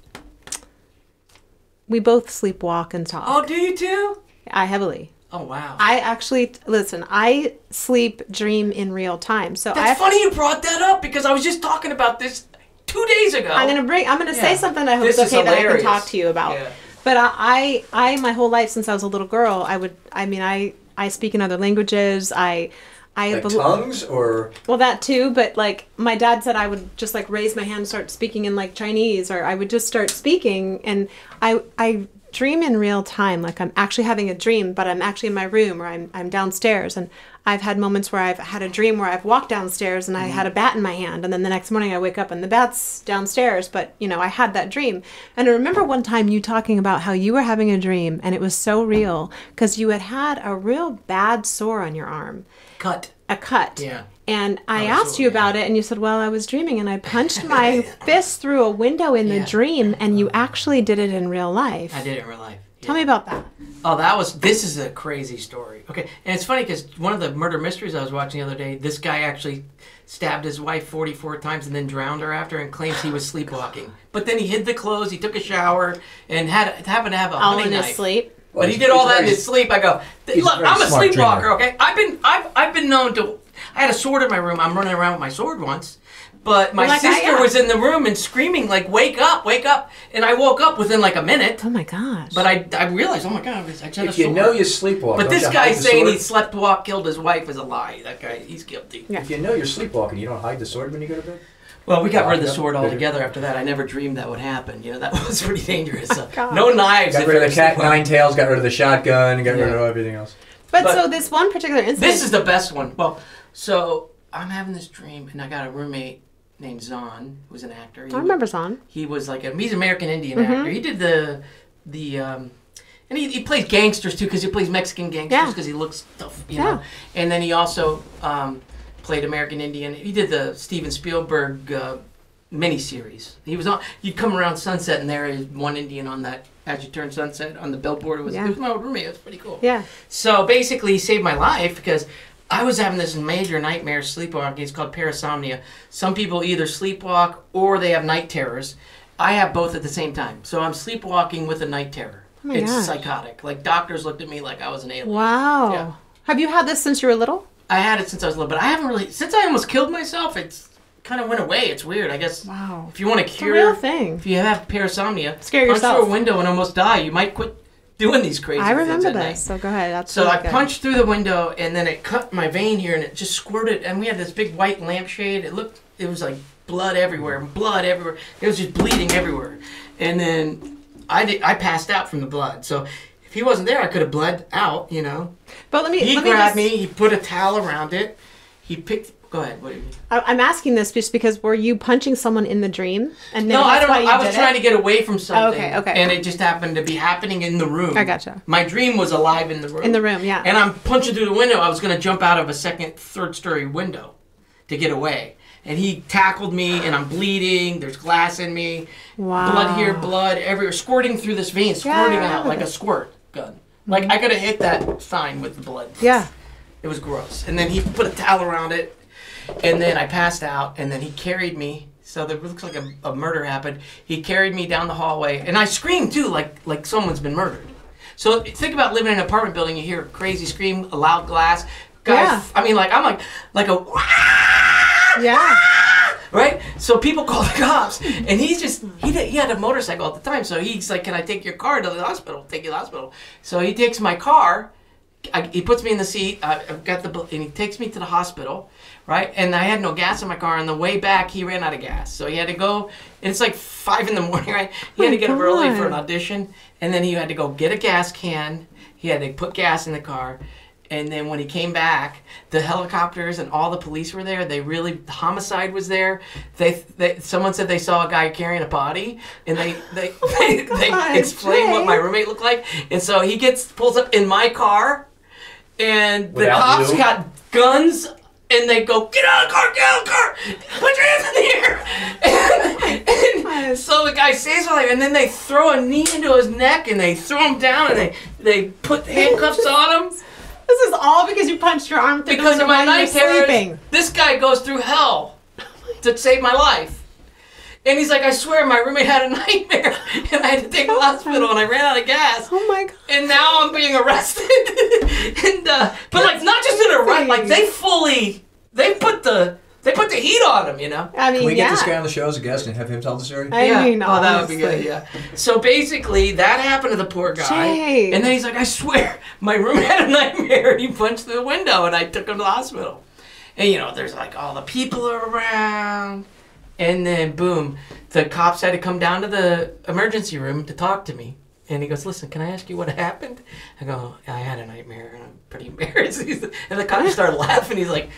we both sleepwalk and talk. Oh, do you too? I heavily. Oh wow. I actually listen. I sleep dream in real time. So I That's funny you brought that up because I was just talking about this two days ago. I'm gonna bring. I'm gonna say Yeah. something. I hope This it's okay that I can talk to you about. Yeah. But I, I, I, my whole life since I was a little girl, I would. I mean, I, I speak in other languages. I, I Like bel- tongues or? Well, that too, but like my dad said, I would just like raise my hand, and start speaking in like Chinese, or I would just start speaking, and I I dream in real time, like I'm actually having a dream, but I'm actually in my room or I'm I'm downstairs, and I've had moments where I've had a dream where I've walked downstairs and I mm-hmm. had a bat in my hand, and then the next morning I wake up and the bat's downstairs, but you know I had that dream, and I remember one time you talking about how you were having a dream, and it was so real because you had had a real bad sore on your arm Cut. a cut. Yeah. And I Oh, asked so- you about it, and you said, "Well, I was dreaming, and I punched my fist through a window in the dream, and you uh-huh. actually did it in real life." I did it in real life. Tell me about that. Oh, that was. This is a crazy story. Okay, and it's funny because one of the murder mysteries I was watching the other day, this guy actually stabbed his wife 44 times and then drowned her after, and claims he was oh, sleepwalking. But then he hid the clothes, he took a shower, and had happened to have a All hunting in his sleep. Well, But he did all he's that in his sleep. I go, look, I'm a sleepwalker. dreamer. Okay, I've been, I've, I've been known to. I had a sword in my room. I'm running around with my sword once. But my Like sister was in the room and screaming like, "Wake up, wake up!" And I woke up within like a minute. Oh my gosh! But I, I realized, oh my god, I just had a If you know you sleepwalk, But don't this you guy saying sword? he slept walk, killed his wife is a lie. That guy, he's guilty. Yeah. If you know you're sleepwalking, you don't hide the sword when you go to bed. Well, we got rid of the sword altogether after that. I never dreamed that would happen. You know, that was pretty dangerous. So, God. no knives. Got rid of the cat sleepwalking. nine tails. Got rid of the shotgun. Got rid of everything else. but, but- so this one particular incident. This is the best one. Well, so I'm having this dream, and I got a roommate named Zahn, who's an actor. He I remember Zahn. he was like a he's an American Indian Mhm. actor. He did the the um, and he, he plays gangsters too because he plays Mexican gangsters Yeah. because he looks tough, you Yeah. know. And then he also um, played American Indian. He did the Steven Spielberg uh, miniseries. He was on. You'd come around Sunset and there is one Indian on that. As you turn Sunset on the billboard, it was, Yeah. it was my old roommate. It was pretty cool. Yeah. So basically, he saved my life because I was having this major nightmare sleepwalking. It's called parasomnia. Some people either sleepwalk or they have night terrors. I have both at the same time. So I'm sleepwalking with a night terror. Oh it's gosh. psychotic. Like doctors looked at me like I was an alien. Wow. Yeah. Have you had this since you were little? I had it since I was little, but I haven't really since I almost killed myself. It's kind of went away. It's weird. I guess Wow. if you want to It's a cure, real thing. if you have parasomnia, Scare punch yourself. through a window and almost die. You might quit doing these crazy. I things remember this. So go ahead. That's So really I good. punched through the window and then it cut my vein here and it just squirted and we had this big white lampshade. It looked it was like blood everywhere, blood everywhere. It was just bleeding everywhere. And then I did I passed out from the blood. So if he wasn't there, I could have bled out, you know. But let me. He let me grabbed just- me, he put a towel around it. He picked go ahead, what do you mean? I, I'm asking this just because were you punching someone in the dream? And No, I don't know. I was trying it? to get away from something. Oh, okay, okay. And it just happened to be happening in the room. I gotcha. My dream was alive in the room. in the room. Yeah. And I'm punching through the window. I was going to jump out of a second, third story window to get away. And he tackled me, and I'm bleeding. There's glass in me. wow. Blood here, blood everywhere, squirting through this vein, squirting Yeah. out like a squirt gun. Like I could have hit that sign with the blood. Yeah. It was gross. And then he put a towel around it, and then I passed out, and then he carried me. So there looks like a, a murder happened. He carried me down the hallway, and I screamed too, like like someone's been murdered. So think about living in an apartment building. You hear a crazy scream, a loud glass. Guys, Yeah. I mean, like I'm like like a Yeah. Right? So people call the cops, and he's just he did, he had a motorcycle at the time, so he's like, "Can I take your car to the hospital? Take you to the hospital." So he takes my car, I, he puts me in the seat. I, I've got the and he takes me to the hospital, right? And I had no gas in my car. On the way back, he ran out of gas, so he had to go. And it's like five in the morning, right? He had to get up early for an audition, and then he had to go get a gas can. He had to put gas in the car. And then when he came back, the helicopters and all the police were there. They really, the homicide was there. They, they someone said they saw a guy carrying a body, and they they they, they God, explained what my roommate looked like. And so he gets pulls up in my car, and the Without cops you? got guns. And they go, get out of the car, get out of the car, put your hands in the air. And, and so the guy saves my life, and then they throw a knee into his neck, and they throw him down, and they, they put handcuffs on him This is all because you punched your arm through because the of my window while you were sleeping. This guy goes through hell to save my life. And he's like, I swear, my roommate had a nightmare, and I had to take him to the hospital, and I ran out of gas, Oh my god. and now I'm being arrested. and uh, but like, not just an arrest, like they fully, they put the, they put the heat on him, you know. I mean, Can we yeah. get this guy on the show as a guest and have him tell the story? I yeah. mean, oh, that would be good. Yeah. So basically, that happened to the poor guy, Jay. and then he's like, "I swear, my roommate had a nightmare, and he punched the window, and I took him to the hospital." And you know, there's like all the people are around, and then boom, the cops had to come down to the emergency room to talk to me. And he goes, "Listen, can I ask you what happened?" I go, "I had a nightmare, and I'm pretty embarrassed." And the cop started laughing. He's like.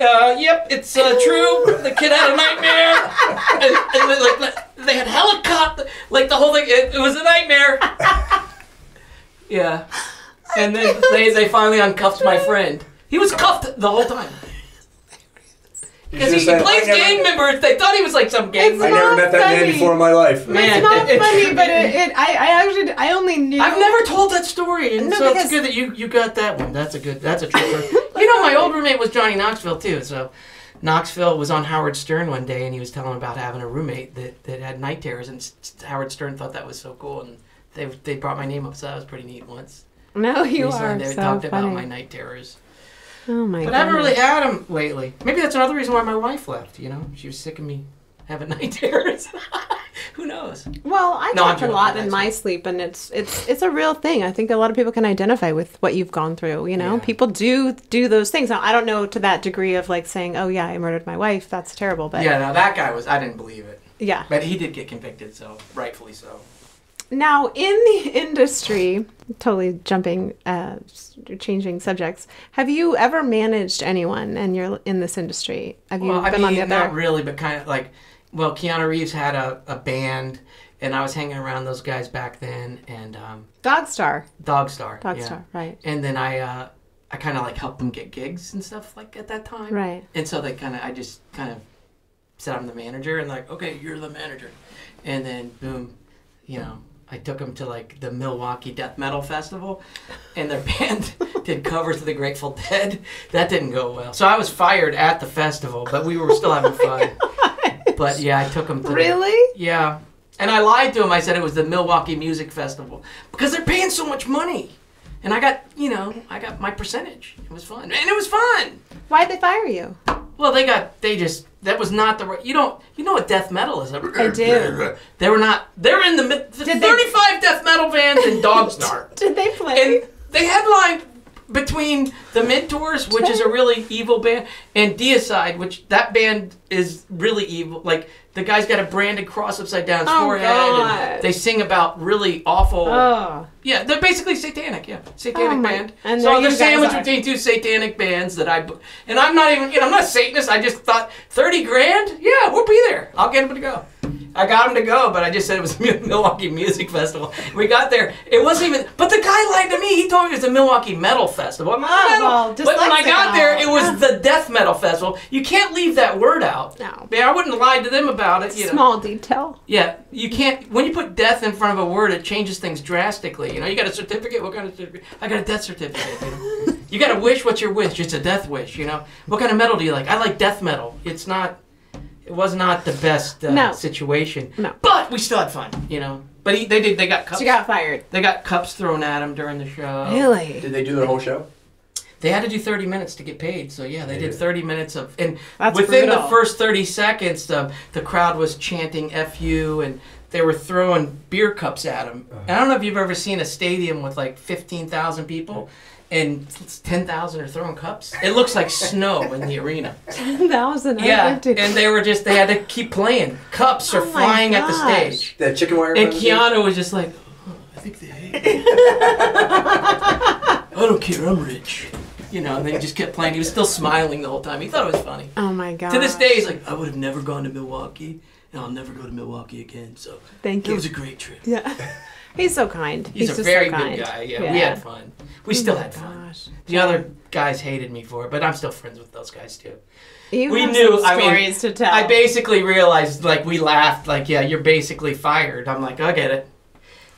Uh, yep, it's uh, true. The kid had a nightmare. and, and they, like, they had helicopter, like the whole thing. It, it was a nightmare. yeah, and then they they finally uncuffed my friend. He was cuffed the whole time. Because You he, just said, plays never- gang members. They thought he was like some gang It's I member. never met that man before in my life. Man, it's not it- it- funny, but it, it I, I actually I only knew. I've never told that story, and No, so it's good that you you got that one. That's a good. That's a trooper. you know, my old roommate was Johnny Knoxville too. So Knoxville was on Howard Stern one day, and he was telling about having a roommate that, that had night terrors, and S- S- Howard Stern thought that was so cool, and they they brought my name up, so that was pretty neat once. No, you Recently, are they so talked funny. about my night terrors, oh my but I haven't really had them lately. Maybe that's another reason why my wife left. You know, she was sick of me having night terrors. Who knows? Well, I No, talk a lot in my sleep, and it's it's it's a real thing. I think a lot of people can identify with what you've gone through. You know, Yeah. people do do those things. Now, I don't know to that degree of like saying, "Oh yeah, I murdered my wife." That's terrible, but Yeah, now that guy was. I didn't believe it, yeah. but he did get convicted, so rightfully so. Now, in the industry, totally jumping, uh, changing subjects. Have you ever managed anyone, and you're in this industry? Have you Well, I been mean, on the other? not really, but kind of like, well, Keanu Reeves had a, a band, and I was hanging around those guys back then, and um, Dogstar, Dogstar. yeah. Dogstar, right, And then I, uh, I kind of like helped them get gigs and stuff like at that time. right. And so they kind of, I just kind of said I'm the manager, and like, okay, you're the manager, and then boom, you know. I took them to like the Milwaukee Death Metal Festival, and their band did covers of the Grateful Dead. That didn't go well, so I was fired at the festival, but we were still having oh fun. But yeah, I took them to the- Really? yeah, and I lied to him. I said it was the Milwaukee Music Festival because they're paying so much money, and I got you know I got my percentage. It was fun, and it was fun. Why'd they fire you? Well, they got they just that was not the right. You don't you know what death metal is? I do. They were not. They're in the mid- Did they- thirty-five death metal bands in Dogstar, Did they play? and they headlined between the Mentors, which is a really evil band, and Deicide, which that band is really evil. Like the guy's got a branded cross upside down his Oh, forehead, God. and they sing about really awful. oh, Yeah, they're basically satanic. Yeah, satanic Oh, band. and so they're sandwiched between two satanic bands that I, and I'm not even, you know, I'm not a Satanist. I just thought thirty grand. Yeah, we'll be there. I'll get them to go. I got him to go, but I just said it was a Milwaukee Music Festival. We got there. It wasn't even. But the guy lied to me. He told me it was the Milwaukee Metal Festival. I'm Oh, metal. well, but when I got there, it was the Death Metal Festival. You can't leave that word out. No. Yeah, I wouldn't have lied to them about it. You know. small detail. Yeah, you can't. When you put death in front of a word, it changes things drastically. You know, you got a certificate. What kind of certificate? I got a death certificate. You, know? you got a wish. What's your wish? It's a death wish. You know, what kind of metal do you like? I like death metal. It's not. It was not the best uh, No. situation. No. But we still had fun. You know. But he, they did. They got cups. She got fired. they got cups thrown at him during the show. Really? Did they do their whole show? They had to do 30 minutes to get paid. So yeah, they did 30 minutes of and That's within brutal. the first 30 seconds, um, the crowd was chanting "fu" and they were throwing beer cups at him. Uh-huh. And I don't know if you've ever seen a stadium with like 15,000 people and 10,000 are throwing cups. It looks like snow in the arena. 10,000? Yeah, and they were just they had to keep playing. Cups are Oh my flying at the gosh. stage. That chicken wire. And from the Keanu was just like, oh, I think they hate me. I don't care, I'm rich. You know, and they just kept playing. He was still smiling the whole time. He thought it was funny. oh my god. To this day, he's like, I would have never gone to Milwaukee, and I'll never go to Milwaukee again. So Thank you. it was a great trip. Yeah. He's so kind. He's, just a very so kind. good guy. Yeah, we had fun. We oh still had fun. Gosh. The other guys hated me for it, but I'm still friends with those guys too. You We knew- I mean, stories to tell. I basically realized, like, we laughed, like, yeah, you're basically fired. I'm like, I get it.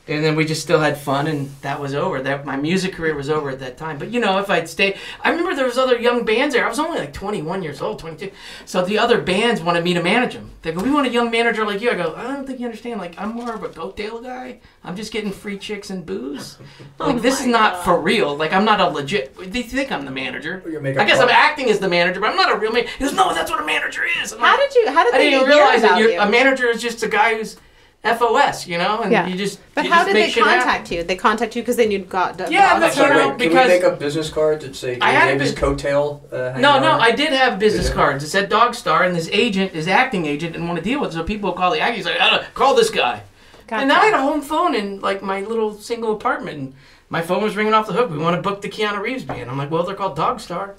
And then we just still had fun, and that was over. That my music career was over at that time. But you know, if I'd stay I remember there was other young bands there. I was only like 21 years old, 22. So the other bands wanted me to manage them. They go, "We want a young manager like you." I go, "I don't think you understand. Like, I'm more of a goat tail guy. I'm just getting free chicks and booze. Like, Oh this is not God. for real. Like, I'm not a legit. They think I'm the manager. I guess I'm acting as the manager, but I'm not a real man. He goes, "No, that's what a manager is." I'm How like, did you? How did I they didn't even hear realize that you're, you? a manager is just a guy who's FOS, you know, and Yeah. you just. but you how just did make they shit happen. contact you? They contact you because they knew God. Yeah, God that's was what I Can we make up business cards that say I had a Davis bus- coattail? Uh, No, no, on? I did have business Did cards. It said Dogstar, and this agent, his acting agent, didn't want to deal with it, so people would call the acting. He's like, "Uh, call this guy. Gotcha. And I had a home phone in like my little single apartment. And my phone was ringing off the hook. We want to book the Keanu Reeves band. I'm like, well, they're called Dogstar.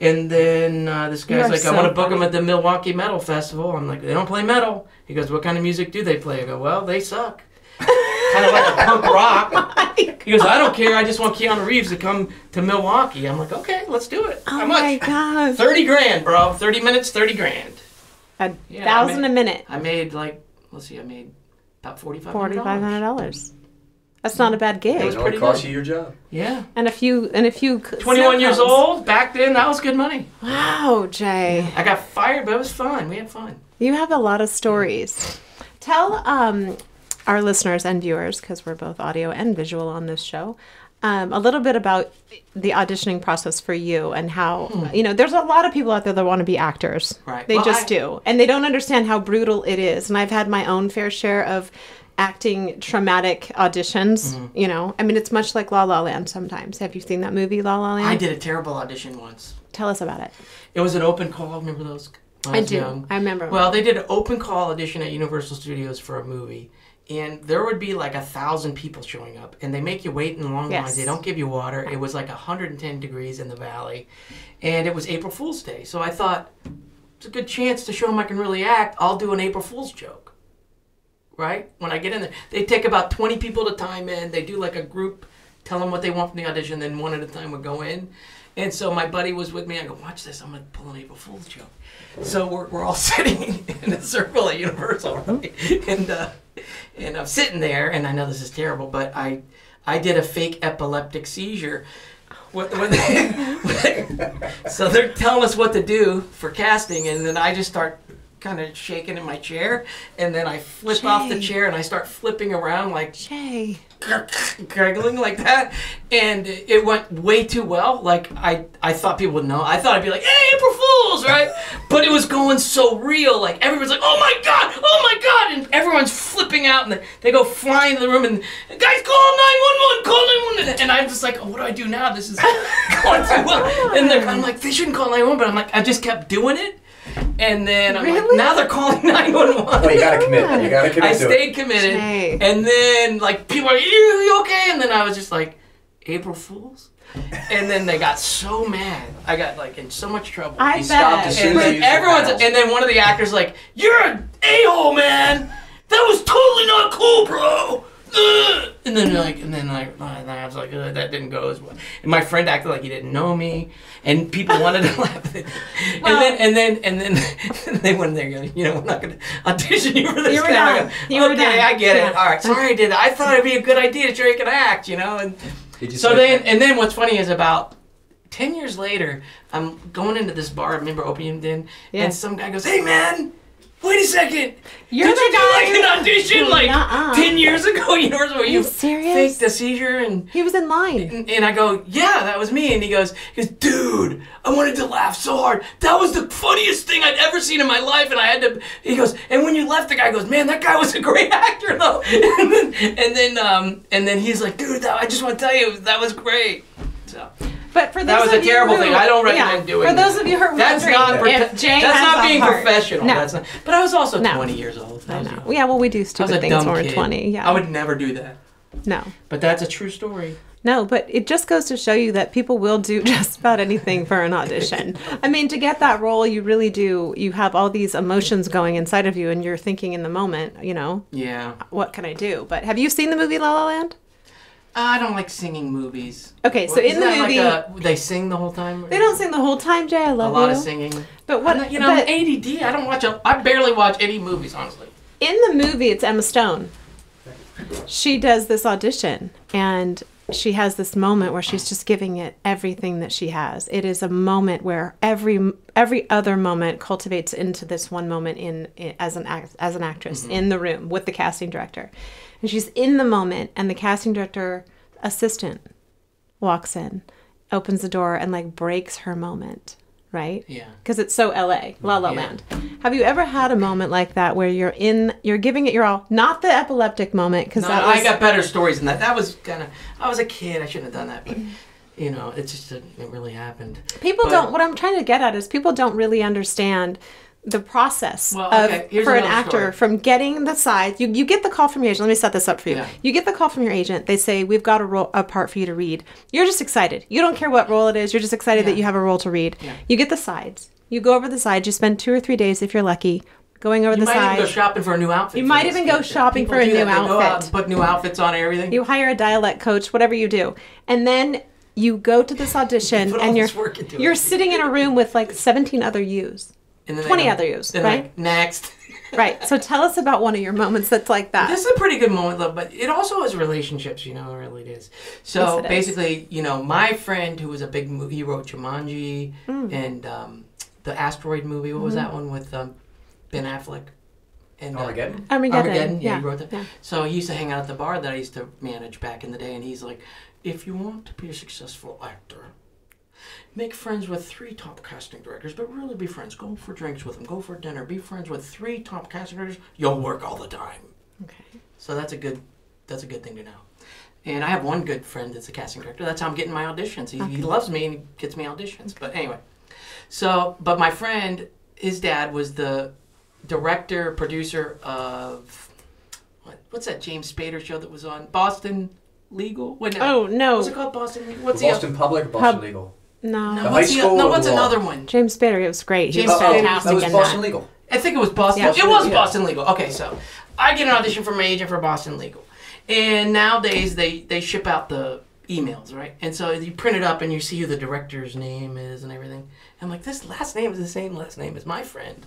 And then uh, this guy's like, I want to book funny. them at the Milwaukee Metal Festival. I'm like, they don't play metal. He goes, what kind of music do they play? I go, well, they suck. kind of like a punk rock. He goes, I don't care. I just want Keanu Reeves to come to Milwaukee. I'm like, okay, let's do it. Oh How my much? gosh. Thirty grand, bro. Thirty minutes, thirty grand. A Yeah, thousand mean- a minute. I made like, let's see, I made about forty five Forty five hundred dollars. That's not a bad It was gig. It only pretty cost good. you your job. Yeah. And a few and a few. Twenty one years snow old back then. That was good money. Wow, Jay. I got fired, but it was fun. We had fun. You have a lot of stories. Tell um, our listeners and viewers, because we're both audio and visual on this show, um, a little bit about the auditioning process for you and how, you know, there's a lot of people out there that want to be actors. Right. They Well, just I- do. And they don't understand how brutal it is. And I've had my own fair share of acting traumatic auditions. Mm-hmm. You know, I mean, it's much like La La Land sometimes. Have you seen that movie, La La Land? I did a terrible audition once. Tell us about it. It was an open call. Remember those? when I do. young? I remember. Well, they did an open call audition at Universal Studios for a movie, and there would be like a thousand people showing up, and they make you wait in long Yes. lines. They don't give you water. It was like 110 degrees in the valley, and it was April Fool's Day. So I thought it's a good chance to show them I can really act. I'll do an April Fool's joke. Right when I get in there, they take about 20 people at a time in. They do like a group, tell them what they want from the audition, then one at a time would go in. And so my buddy was with me. I go, watch this. I'm gonna pull an April Fool's joke. So we're, we're all sitting in a circle at Universal, right? And uh, and I'm sitting there, and I know this is terrible, but I I did a fake epileptic seizure. What, when they, so they're telling us what to do for casting, and then I just start kind of shaking in my chair, and then I flip off the chair and I start flipping around like Jay. gurgling like that, and it went way too well. Like I, I thought people would know. I thought I'd be like, "Hey, April Fools!" Right? but it was going so real. Like everyone's like, "Oh my god! Oh my god!" And everyone's flipping out, and they, go flying to the room, and guys, call nine one one, call nine one one. And I'm just like, oh, "What do I do now? This is going too well." And they're, I'm like, "They shouldn't call nine one," but I'm like, I just kept doing it. And then I'm like, now they're calling 911. Well, you gotta commit. You gotta commit I to stayed it. committed, Jay. and then like people are, you, you okay? And then I was just like, April Fools, and then they got so mad. I got like in so much trouble. I He stopped bet. as soon and as then he used the everyone's, and then one of the actors like, you're an a hole, man. That was totally not cool, bro. Ugh." And then like, and then like, and I was like, Ugh, that didn't go as well. And my friend acted like he didn't know me, and people wanted to laugh. At and then and then and then they went in there going, you know, we're not going to audition you for this You were guy. I done. go, You were okay, done. I get Yeah. it. All right, sorry I did that. I thought it'd be a good idea to show you can act, you know. And Did you so say- then, and then what's funny is about ten years later, I'm going into this bar. I remember Opium Den, Yeah. and some guy goes, "Hey man, wait a second. You're Did you do like an audition like Nuh-uh. ten years ago? You know, where you, serious? faked the seizure and." He was in line. And, and I go, yeah, that was me. And he goes, he goes, dude, I wanted to laugh so hard. That was the funniest thing I'd ever seen in my life. And I had to. He goes, and when you left, the guy goes, man, that guy was a great actor, though. and then, and then, um, and then he's like, dude, that, I just want to tell you, that was great. So But for those that was a of you terrible who- thing. I don't yeah, recommend doing. For those that. of you who are that's not if that's not being heart. professional. No. That's not. But I was also No. 20 years old. I know. Yeah, well, we do stupid things when we're kid. 20. Yeah. I would never do that. No. But that's a true story. No, but it just goes to show you that people will do just about anything for an audition. I mean, to get that role, you really do. You have all these emotions going inside of you, and you're thinking in the moment, you know, Yeah. what can I do? But have you seen the movie La La Land? Uh, I don't like singing movies. Okay, so Well, in the movie, like a, they sing the whole time. they don't sing the whole time, Jay. I love a lot you. of singing. But what not- you know, but I'm ADD. I don't watch. A, I barely watch any movies, honestly. in the movie, it's Emma Stone. She does this audition, and she has this moment where she's just giving it everything that she has. It is a moment where every every other moment cultivates into this one moment in, in as an act, as an actress mm-hmm. in the room with the casting director, and she's in the moment, and the casting director assistant walks in, opens the door, and like breaks her moment, right? Yeah. because it's so LA, La La Yeah. Land. Have you ever had a moment like that where you're in, you're giving it your all? Not the epileptic moment, because No, that was. I got better stories than that. That was kind of. I was a kid. I shouldn't have done that, but you know, it just didn't- it really happened. people but- don't. What I'm trying to get at is people don't really understand the process Well, of okay, for an actor story. from getting the side. You you get the call from your agent. Let me set this up for you. Yeah. You get the call from your agent. They say we've got a role a part for you to read. You're just excited. You don't care what role it is. You're just excited that you have a role to read. Yeah. You get the sides. You go over the sides. You spend two or three days if you're lucky going over You the side. You might even go shopping for a new outfit. You might even go shopping People for a new that. They go out outfit. and put new outfits on and everything. you hire a dialect coach, whatever you do, and then you go to this audition, all and you're this work it. you're sitting in a room with like 17 other yous. And then 20 go- other yous, then right? like, next. Right. So tell us about one of your moments that's like that. This is a pretty good moment, though, but it also is relationships, you know, it really is. So Yes, it is. basically, you know, my friend who was a big movie, he wrote Jumanji Mm. and um, the Asteroid movie. What was Mm-hmm. that one with um, Ben Affleck? And uh, Armageddon. Armageddon. Armageddon, yeah, Yeah. he wrote that. yeah. So he used to hang out at the bar that I used to manage back in the day, and he's like, if you want to be a successful actor, make friends with three top casting directors, but really be friends. Go for drinks with them, go for dinner, be friends with three top casting directors. You'll work all the time. Okay. So that's a good, that's a good thing to know. And I have one good friend that's a casting director. That's how I'm getting my auditions. He, he loves me and he gets me auditions. But anyway, so but my friend, his dad was the director, producer of what, what's that James Spader show that was on Boston Legal? Wait, no. Oh no, What's it called? Boston Legal. What's the Boston Public, Boston Pub- Legal. No. No, The what's high the, no, what's another one? James Spader, it was great. He James was Spader. fantastic that was Boston that. Legal. I think it was Boston. Yeah. It was Yeah. Boston Legal. Okay, so I get an audition for my agent for Boston Legal, and nowadays they they ship out the emails, right? And so you print it up and you see who the director's name is and everything. I'm like, this last name is the same last name as my friend.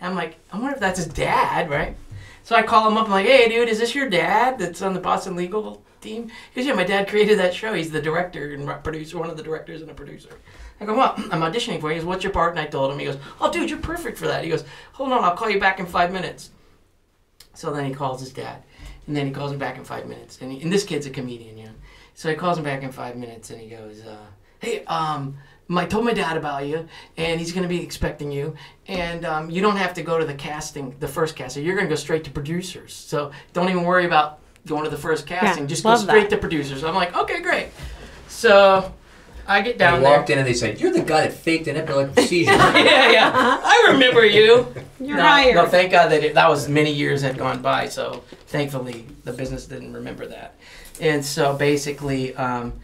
I'm like, I wonder if that's his dad, right? So I call him up. I'm like, hey, dude, is this your dad that's on the Boston Legal team? Goes, yeah, my dad created that show. He's the director and producer, one of the directors and a producer. I go, well, I'm auditioning for you. He goes, what's your part? And I told him. He goes, oh, dude, you're perfect for that. He goes, hold on, I'll call you back in five minutes. So then he calls his dad, and then he calls him back in five minutes. And, he, and this kid's a comedian, you know. So he calls him back in five minutes, and he goes, uh, hey, um, I told my dad about you, and he's going to be expecting you. And um, you don't have to go to the casting, the first casting. You're going to go straight to producers. So don't even worry about going to the first casting. Just go straight that. to producers. I'm like, okay, great. So I get down And there. he walked in and they said, "You're the guy that faked an epileptic seizure." yeah, yeah. I remember you. You're no, hired. No, thank God that it, that was many years had gone by. So thankfully, the business didn't remember that. And so basically, um,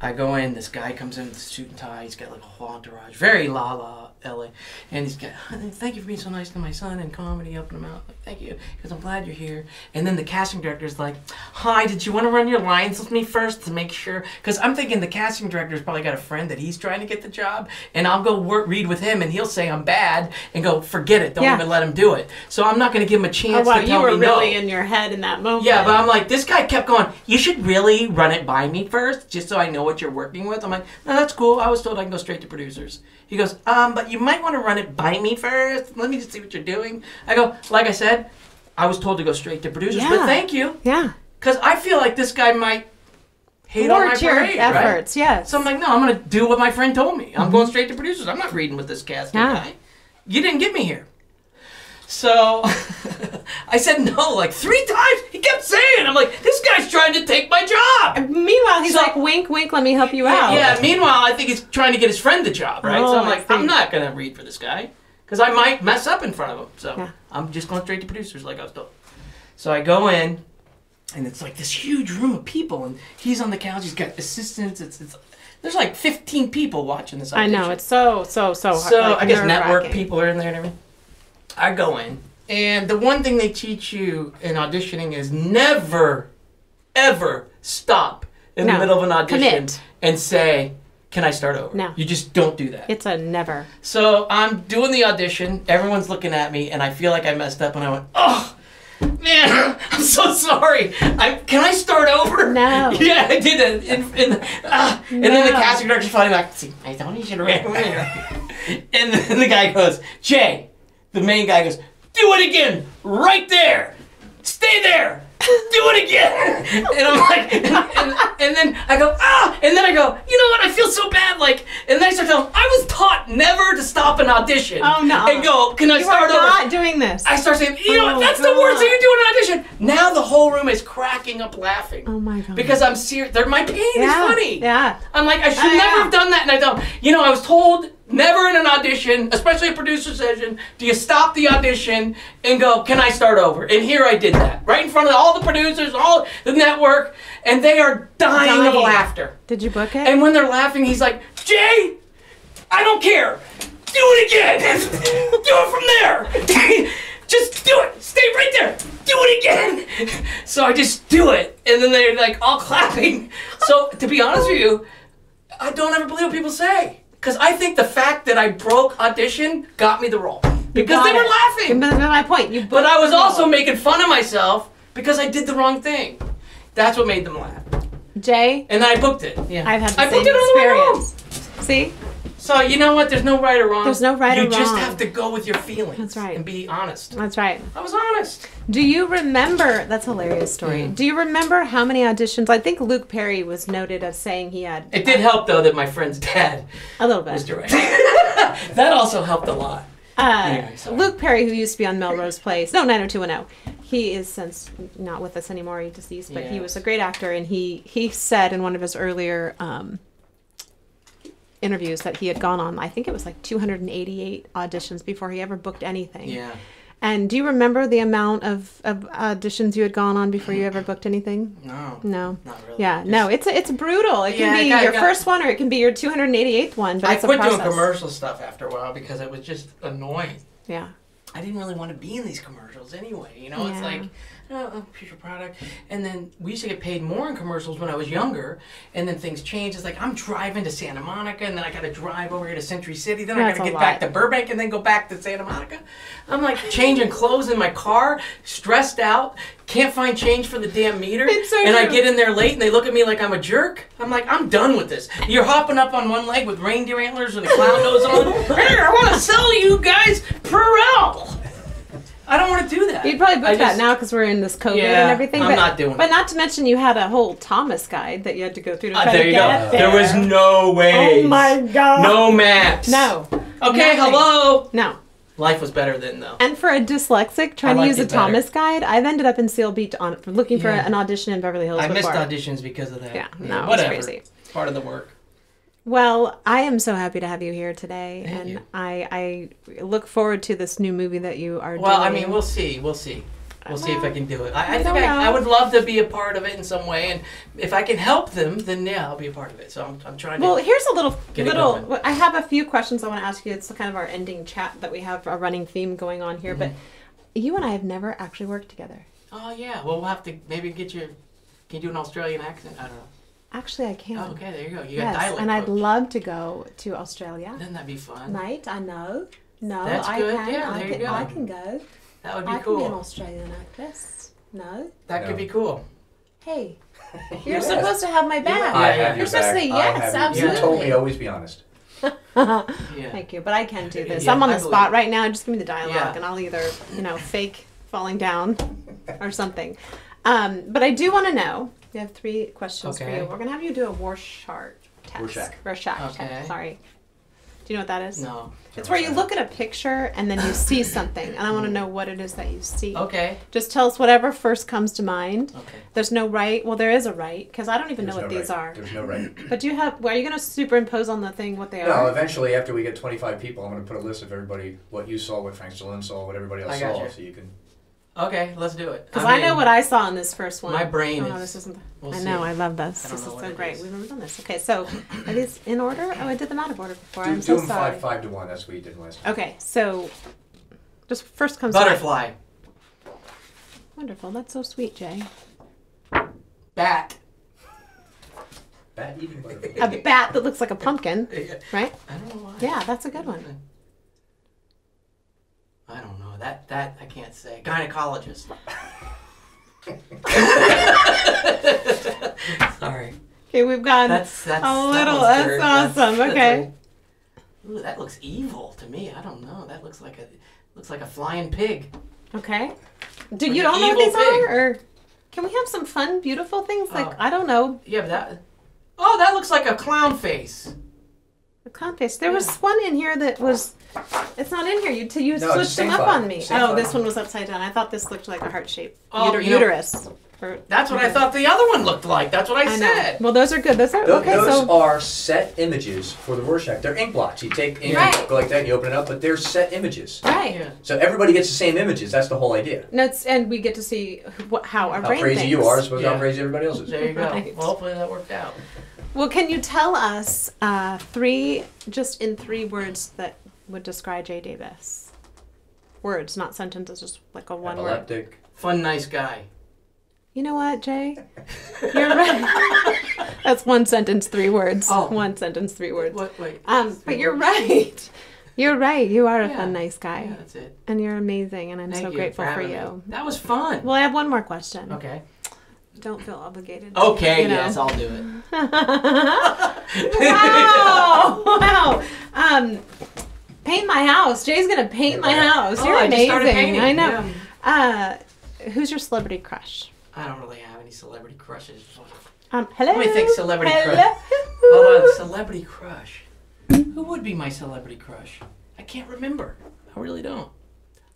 I go in. This guy comes in with a suit and tie. He's got like a whole entourage, very la la LA. And he's got, thank you for being so nice to my son and comedy, helping him out. Like, thank you, because I'm glad you're here. And then the casting director's like, hi, did you want to run your lines with me first to make sure? Because I'm thinking the casting director's probably got a friend that he's trying to get the job, and I'll go work, read with him, and he'll say I'm bad, and go, forget it, don't Yeah. even let him do it. So I'm not going to give him a chance Oh chance wow, to you were me no. really in your head in that moment. Yeah, but I'm like, this guy kept going, you should really run it by me first, just so I know what you're working with. I'm like, no, that's cool. I was told I can go straight to producers. He goes, um, but you might want to run it by me first. Let me just see what you're doing. I go, like I said, I was told to go straight to producers, yeah. but thank you. yeah. Because I feel like this guy might hate on my Thwart your parade, right? efforts. Yes. So I'm like, no, I'm going to do what my friend told me. I'm going straight to producers. I'm not reading with this casting Yeah. guy. You didn't get me here. So I said no like three times. He kept saying, I'm like, this guy's trying to take my job. Meanwhile, he's So- like, wink, wink, let me help you out. Yeah, meanwhile, I think he's trying to get his friend the job, right? so Oh, I'm like. I'm not going to read for this guy because I might mess up in front of him. So Yeah. I'm just going straight to producers like I was told. So I go in, and it's like this huge room of people, and he's on the couch. He's got assistants. It's, it's there's like 15 people watching this. I know it's so so so. hard, So like, I guess network people are in there and everything. I go in, and the one thing they teach you in auditioning is never, ever stop in No. the middle of an audition Commit. and say, "Can I start over?" No. you just don't do that. It's a never. So I'm doing the audition. Everyone's looking at me, and I feel like I messed up. And I went, "Oh, man, I'm so sorry. I can I start over?" No. Yeah, I did it. In, in, ah. And then the casting director's finally like, "See, I you should have ran with. And then the guy goes, "Jay," the main guy goes, "Do it again, right there. Stay there." Do it again, and I'm like, and, and, and then I go ah, and then I go, you know what? I feel so bad, like, and then I start telling, him, I was taught never to stop an audition. Oh, no. And go, can I You start are over? not doing this. I start saying, you know Oh, what? That's the worst thing you do in an audition. Now the whole room is cracking up laughing. oh my god. Because I'm serious. My pain is funny. Yeah. I'm like, I should Oh, never yeah. have done that, and I don't. You know, I was told never in an audition, especially a producer session, do you stop the audition and go, "Can I start over?" And here I did that, right in front of all the producers, all the network, and they are dying, of laughter. Did you book it? And when they're laughing, he's like, "Jay, I don't care. Do it again. do it from there." just do it. Stay right there. Do it again. So I just do it, and then they're like all clapping. So to be honest with you, I don't ever believe what people say because I think the fact that I broke audition got me the role because they were it. laughing. But my point, you. But I was also role. making fun of myself because I did the wrong thing. That's what made them laugh. Jay. And I booked it. Yeah. I've had the I same booked it on the way home. experience. See, So you know what? There's no right or wrong. There's no right you or wrong. You just have to go with your feelings. That's right. And be honest. that's right. I was honest. Do you remember? That's a hilarious story. Mm. Do you remember how many auditions? I think Luke Perry was noted as saying he had It did help though that my friend's dad a little bit. was directing. that also helped a lot. Uh, Anyway. Luke Perry, who used to be on Melrose Place, no, 90210. He is since not with us anymore. He's deceased, but he was a great actor, and he he said in one of his earlier um, interviews that he had gone on. I think it was like 288 auditions before he ever booked anything. Yeah. And do you remember the amount of, of auditions you had gone on before you ever mm. booked anything? No. No. Not really. Yeah, no, it's it's brutal. It can Yeah, be got- your got- first one, or it can be your 288th one. But I it's a quit doing commercial stuff after a while because it was just annoying. Yeah. I didn't really want to be in these commercials anyway. You know, it's like, Uh, uh, oh, your product. And then we used to get paid more in commercials when I was younger. And then things changed. It's like I'm driving to Santa Monica, and then I got to drive over here to Century City. Then I got to get back to Burbank, and then go back to Santa Monica. I'm like changing clothes in my car, stressed out, can't find change for the damn meter. So and I get in there late, and they look at me like I'm a jerk. I'm like, I'm done with this. You're hopping up on one leg with reindeer antlers and a clown nose on. Hey, I want to sell you guys Perel. I don't want to do that. You'd probably book I that just- now because we're in this COVID Yeah, and everything. I'm but, not doing But not to mention you had a whole Thomas guide that you had to go through to Ah, try there to you go. There there. was no way. Oh my god. No maps. No. Okay, Nothing. hello. No. Life was better then, though. And for a dyslexic trying to use a better. Thomas guide, I've ended up in Seal Beach on looking for an audition in Beverly Hills I missed auditions because of that. Yeah, no, it was whatever. crazy. Part of the work. Well, I am so happy to have you here today, Thank and you. I I look forward to this new movie that you are doing. Well, I mean, we'll see. We'll see. We'll see if I can do it. I, I I think I. I would love to be a part of it in some way, and if I can help them, then yeah, I'll be a part of it. So I'm, I'm trying to. Well, here's a little little. I have a few questions I want to ask you. It's kind of our ending chat that we have a running theme going on here. But Mm-hmm. you and I have never actually worked together. oh yeah. Well, we'll have to maybe get you. Can you do an Australian accent? I don't know. Actually, I can. Oh, okay, there you go. You got yes, dialect. and I'd coach. love to go to Australia. Then that'd be fun. Mate, I know. No, That's I good. can. Yeah, I there can. you go. I can go. That would be I can be an. Australian actress. No. That No. could be cool. Hey, you're Yes. supposed to have my back. I have yeah. your You're supposed to back. say I yes, have absolutely. You told me always be honest. Yeah. Thank you, but I can do this. Yeah, I'm on I the spot right now. Just give me the dialogue, Yeah. and I'll either, you know, fake falling down or something. Um, but I do want to know. We have three questions for Okay. you. We're gonna have you do a Rorschach test. Rorschach. Rorschach Okay. test. Sorry. Do you know what that is? No. It's where you look at a picture and then you see something, and I want to know what it is that you see. Okay. Just tell us whatever first comes to mind. Okay. There's no right. Well, there is a right because I don't even There's know what no these right. are. There's no right. But do you have? Well, are you going to superimpose on the thing what they are? No, are? eventually, after we get 25 people, I'm going to put a list of everybody, what you saw, what Frank Stallone saw, what everybody else I saw, you. so you can. Okay. Let's do it. Because I'm I know what I saw in this first one. My brain Oh, no, is- this isn't. we'll I see. know. I love this. I don't this know is what so it great. is. We've never done this. Okay, so are these in order? Oh, I did them out of order before. Do, I'm do so them sorry. five, five to one. That's what you did last time. Okay, so just first comes to mind. Butterfly. Wonderful. That's so sweet, Jay. Bat. Bat eating butterfly. A bat that looks like a pumpkin, right? I don't know why. Yeah, that's a good one. I don't know. That that I can't say. Gynecologist. Sorry. Okay, we've got That's that's a little. one's That's good. awesome. that's Okay. ooh, that looks evil to me. I don't know. That looks like a looks like a flying pig. Okay. Do you an don't know what these pig. are, or can we have some fun, beautiful things? Like Oh. I don't know, Yeah, but that. Oh, that looks like a clown face. a clown face. There was one in here that was. It's not in here. You t- you No, it's switched them up file. on me. Same oh, file. this one was upside down. I thought this looked like a heart shape. Oh, Uter- you know- uterus. Or- That's what I thought the other one looked like. That's what I, I know. said. Well, those are good. Those are Tho- okay. Those So are set images for the Rorschach. They're ink blots. You take ink, Right. go like that, and you open it up, but they're set images. right. Yeah. So everybody gets the same images. That's the whole idea. No, it's, and we get to see what, how our How brain crazy thinks. you are, I suppose Yeah. how crazy everybody else is. There you go. Right. Well, hopefully that worked out. Well, can you tell us uh, three, just in three words, that would describe Jay Davis? words, not sentences, just like a one word. Epileptic. Fun, nice guy. You know what, Jay? You're right. That's one sentence, three words. Oh. One sentence, three words. What? Wait. Um, but you're right. You're right. You are a Yeah. fun, nice guy, Yeah, that's it. and you're amazing, and I'm Thank so you grateful for, having you. me. That was fun. Well, I have one more question. Okay. Don't feel obligated. Okay. you know. Yes, I'll do it. wow! wow! Um, paint my house. Jay's gonna paint my house. Oh, You're I just amazing. started painting, I know. yeah. Uh, who's your celebrity crush? I don't really have any celebrity crushes. Um, hello. Let me think celebrity hello. crush. Hold on, celebrity crush. Who would be my celebrity crush? I can't remember. I really don't.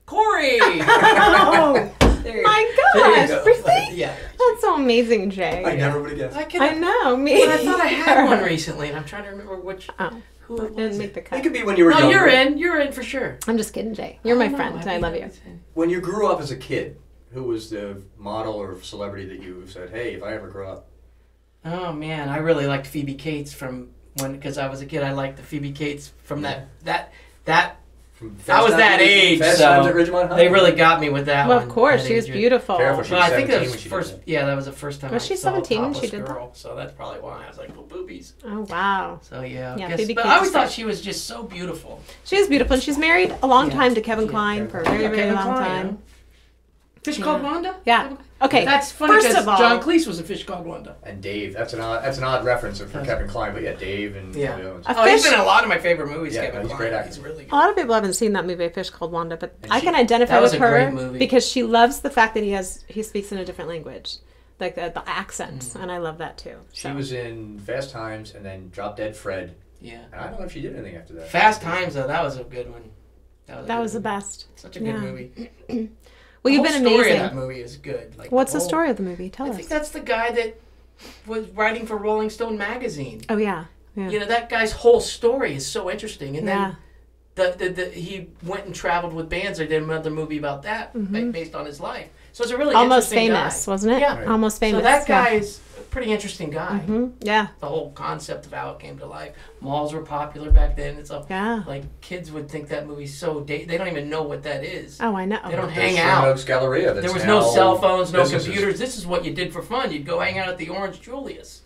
Cory. Oh, my there gosh! go. Really? Yeah. That's so amazing, Jay. I never would have guessed. I can. I know. Me. But I thought I had one recently, and I'm trying to remember which. Oh, Who it didn't was. make the cut. It could be when you were No, younger. you're in. You're in for sure. I'm just kidding, Jay. You're my know. friend, and I mean, love you. When you grew up as a kid, who was the model or celebrity that you said, "Hey, if I ever grow up"? Oh man, I really liked Phoebe Cates from when because I was a kid. I liked the Phoebe Cates from that that that. From I was that age, so Times at Ridgemont High? They really got me with that Well, one. of course, she was beautiful. Careful, she Well, I think that was when she did first. that. Yeah, that was the first time. Was I she 17 when Topless she did that? girl, So that's probably why I was like, well, boobies. Oh wow. So yeah, Yeah, guess- but I always thought she was just so beautiful. She is beautiful, and she's married a long Yeah. time to Kevin Yeah, Kline Kevin for a Kline. very, Yeah, very Kevin long Kline, time. Fish Yeah. called Wanda. Yeah. Okay. That's funny First because of all- John Cleese was a fish called Wanda. And Dave. That's an odd. That's an odd reference for Kevin Kline, but yeah, Dave and Yeah. all the other ones. A oh, he's fish- been in a lot of my favorite movies. Yeah, Kevin he's a Kline. great actor. He's really good. A lot of people haven't seen that movie, A Fish Called Wanda, but And I she- can identify That was with a her great movie. because she loves the fact that he has he speaks in a different language, like the, the accents, Mm. and I love that too. She So. was in Fast Times and then Drop Dead Fred. Yeah. And I don't know if she did anything after that. Fast Times though, that was a good one. That was, a That good was the one. best. Such a good Yeah. movie. Well, you've the been whole story amazing. of that movie is good. Like What's the whole- story of the movie? Tell I us. think that's the guy that was writing for Rolling Stone magazine. Oh yeah, yeah, You know that guy's whole story is so interesting, and yeah. then the, the, the he went and traveled with bands. They did another movie about that ba- Mhm. based on his life. So it's a really Almost interesting famous, guy. wasn't it? Yeah. Right. Almost famous. So that guy Yeah. is a pretty interesting guy. hmm Yeah, The whole concept of how it came to life. Malls were popular back then. It's all yeah. like kids would think that movie's so da- they don't even know what that is. Oh, I know. They don't There's hang out. Oaks Galleria. That's There was no cell phones, no businesses. computers. This is what you did for fun. You'd go hang out at the Orange Julius.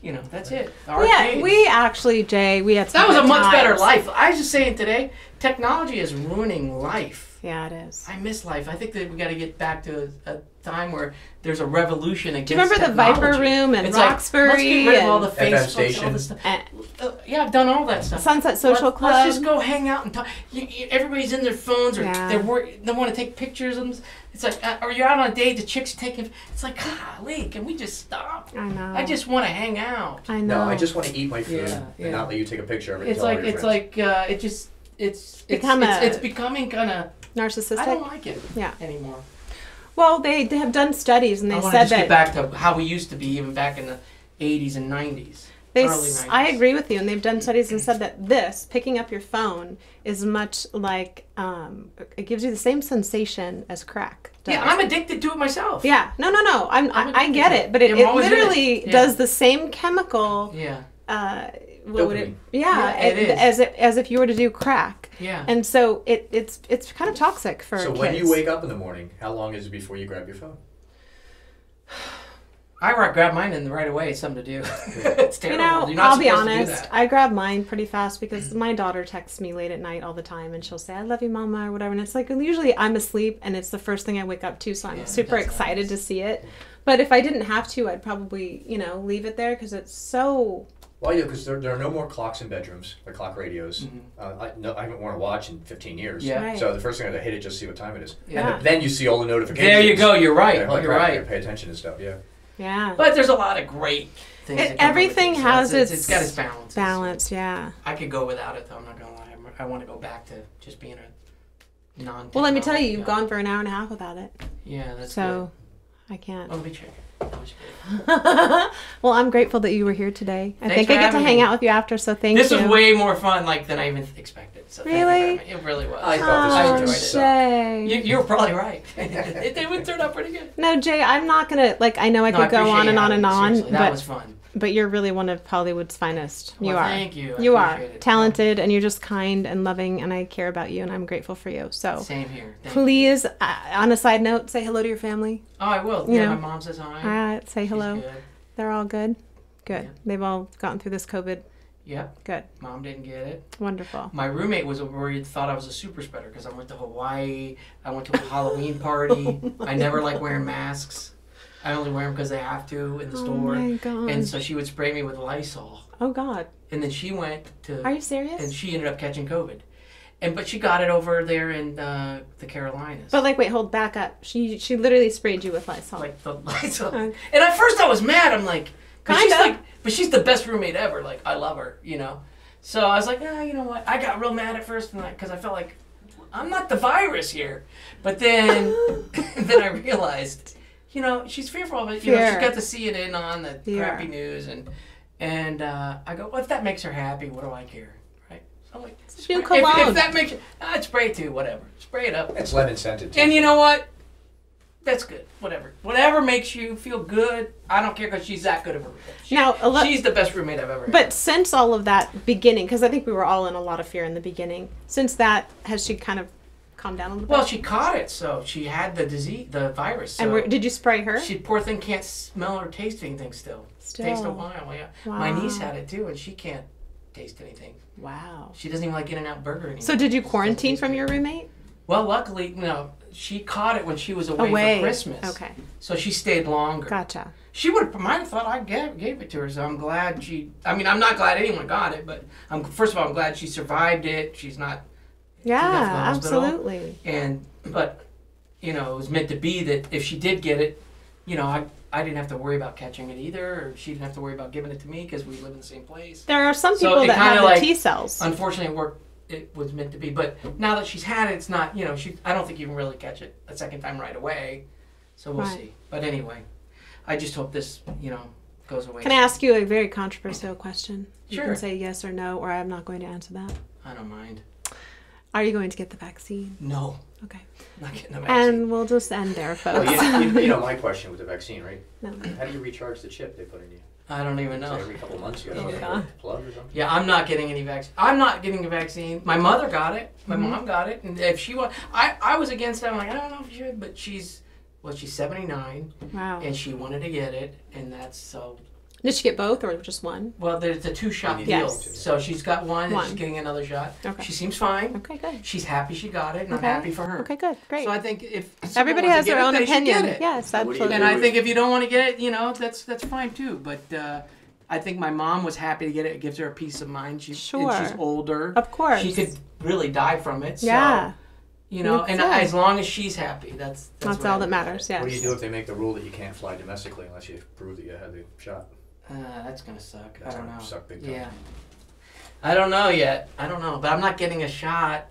You know, that's it. The Yeah, arcades. we actually, Jay, we had. That was a good much better life. I was just saying today, technology is ruining life. Yeah, it is. I miss life. I think that we got to get back to a, a time where there's a revolution against Do you remember the Viper. Room and It's like, Roxbury let's get rid of all the and- all station. this stuff. and Uh, yeah, I've done all that stuff. Sunset Social Let- Club? Let's just go hang out and talk. You, you, everybody's in their phones or Yeah. they're wor- they want to take pictures of them. It's like, uh, or you're out on a date, the chick's taking. It's like, golly, can we just stop? I know. I just want to hang out. I know. No, I just want to eat my food Yeah, yeah. and not let you take a picture of it. It's like it's friends. like uh, it just it's it's Become it's, a- it's becoming kind of narcissistic. I don't like it Yeah. anymore. Well, they, they have done studies and they want to said just that get back to how we used to be, even back in the '80s and '90s. they. early 90s. I agree with you, and they've done studies and said that this picking up your phone is much like um, it gives you the same sensation as crack. Does. Yeah, I'm addicted to it myself. Yeah, no, no, no. I'm, I'm I, I get it, but it, it in it. literally Yeah. does the same chemical. yeah, Uh, what would it? Yeah, Yeah, it it- is. as if as if you were to do crack, yeah. and so it it's it's kind of toxic for So kids. when you wake up in the morning, how long is it before you grab your phone? I grab mine and right away. It's something to do. it's You know, You're not I'll be supposed to do honest. I grab mine pretty fast because my daughter texts me late at night all the time, and she'll say, "I love you, Mama," or whatever. And it's like usually I'm asleep, and it's the first thing I wake up to, so I'm Yeah, super excited nice. to see it. But if I didn't have to, I'd probably you know leave it there because it's so. Well, yeah, because there, there are no more clocks in bedrooms, or clock radios. Mhm. Uh, I, no, I haven't worn a watch in 15 years. Yeah. Right. So the first thing I hit it just to see what time it is. Yeah. And then you see all the notifications. There you go. You're right. Yeah, You're crap, right. Pay attention to stuff. Yeah. Yeah. But there's a lot of great things. It- that come with everything it, so has it's, its it's got its balance. Balance, yeah. I could go without it though. I'm not gonna lie. I'm- I want to go back to just being a non. Well, let me tell you, you've gone for an hour and a half without it, Yeah, that's so I can't. Oh, let me check. That was good. well, I'm grateful that you were here today. I Thanks think I get to hang me. out with you after, so thank This you. This was way more fun, like than I even expected. So thank Really? It really was. I thought this was enjoyed it. suck. Shay. You, you're probably right. it, it would turn out pretty good. No, Jay, I'm not gonna like. I know I No, could go on and on and on, Seriously, that but was fun. But you're really one of Hollywood's finest. You Well, are. thank you. I You are it. talented, and you're just kind and loving, and I care about you, and I'm grateful for you. So Same here. Thank you. please, uh, on a side note, say hello to your family. Oh, I will. You yeah, know. my mom says hi. Uh, say She's hello. They're all good. Good. Yeah. They've all gotten through this COVID. Yep. Good. Mom didn't get it. Wonderful. My roommate was worried, thought I was a super spreader because I went to Hawaii. I went to a Halloween party. I never like wearing masks. I only wear them because they have to in the Oh store. my god. And so she would spray me with Lysol. oh god. And then she went to, Are you serious? and she ended up catching COVID. And but she got it over there in uh, the Carolinas. but like, wait, hold back up. She she literally sprayed you with Lysol. like the Lysol. And at first I was mad. I'm like, 'cause she's like, but she's the best roommate ever. Like I love her, you know. So I was like, ah, you know what? I got real mad at first, and because I felt like I'm not the virus here. But then, then I realized, you know, she's fearful of it. You know, Fear. she got to see it in on the Fear. crappy news, and and uh, I go, well, if that makes her happy, what do I care, right? So I'm like, New spray- if, cologne. if that makes, I'd spray it too. Whatever, spray it up. It's lemon scented. too. And you know what? That's good. Whatever. Whatever makes you feel good. I don't care because she's that good of a roommate. She- now, a lo- she's the best roommate I've ever had. but since all of that beginning, because I think we were all in a lot of fear in the beginning. Since that, has she kind of calmed down a little bit? well, she caught it, so she had the disease, the virus. So and were, did you spray her? she poor thing can't smell or taste anything still. Still. Takes a while. Yeah. Wow. My niece had it too, and she can't taste anything. Wow. She doesn't even like In and Out Burger anymore. So did you quarantine from your roommate? Well, luckily, no. She caught it when she was away, Away. for Christmas. Okay. So she stayed longer. Gotcha. She would have might have thought I gave, gave it to her, so I'm glad she. I mean, I'm not glad anyone got it, but I'm first of all I'm glad she survived it. She's not, Yeah, left the hospital. absolutely. and but you know it was meant to be that if she did get it, you know I I didn't have to worry about catching it either, or she didn't have to worry about giving it to me because we live in the same place. There are some people it that have the like- T cells. Unfortunately, it worked. It was meant to be, but now that she's had it, it's not. You know, she. I don't think you can really catch it a second time right away. So we'll Right. see. But anyway, I just hope this you know goes away. Can I ask you a very controversial question? Sure. You can say yes or no, or I'm not going to answer that. I don't mind. Are you going to get the vaccine? No, Okay. I'm not getting a vaccine. And we'll just end there, Well, folks. you, you, you know my question with the vaccine, right? No. How do you recharge the chip they put in you? I don't even So know. every couple months you gotta get a plug or something? Yeah, I'm not getting any vaccine. I'm not getting a vaccine. My mother got it. My Mm-hmm. mom got it. And if she want, I, I was against it. I'm like, I don't know if you should, but she's, well, she's 79 Wow. and she wanted to get it, and that's so. Did she get both or just one? Well, there's a two shot Yes. deal. So she's got one, and she's getting another shot. Okay. She seems fine. Okay, good. She's happy she got it, and Okay. I'm happy for her. Okay, good. Great. So I think if Everybody has their it, own they opinion. Yes, What do you do? absolutely. And I think if you don't want to get it, you know, that's that's fine too. But uh, I think my mom was happy to get it. It gives her a peace of mind. She, Sure. And she's older. Of course. She could really die from it. So, Yeah. You know, That's and it. as long as she's happy, that's that's, That's all I that matters. it. Yes. What do you do if they make the rule that you can't fly domestically unless you prove that you had the shot? Uh, that's gonna suck. That's I don't gonna know. suck big time. Yeah. I don't know yet. I don't know, but I'm not getting a shot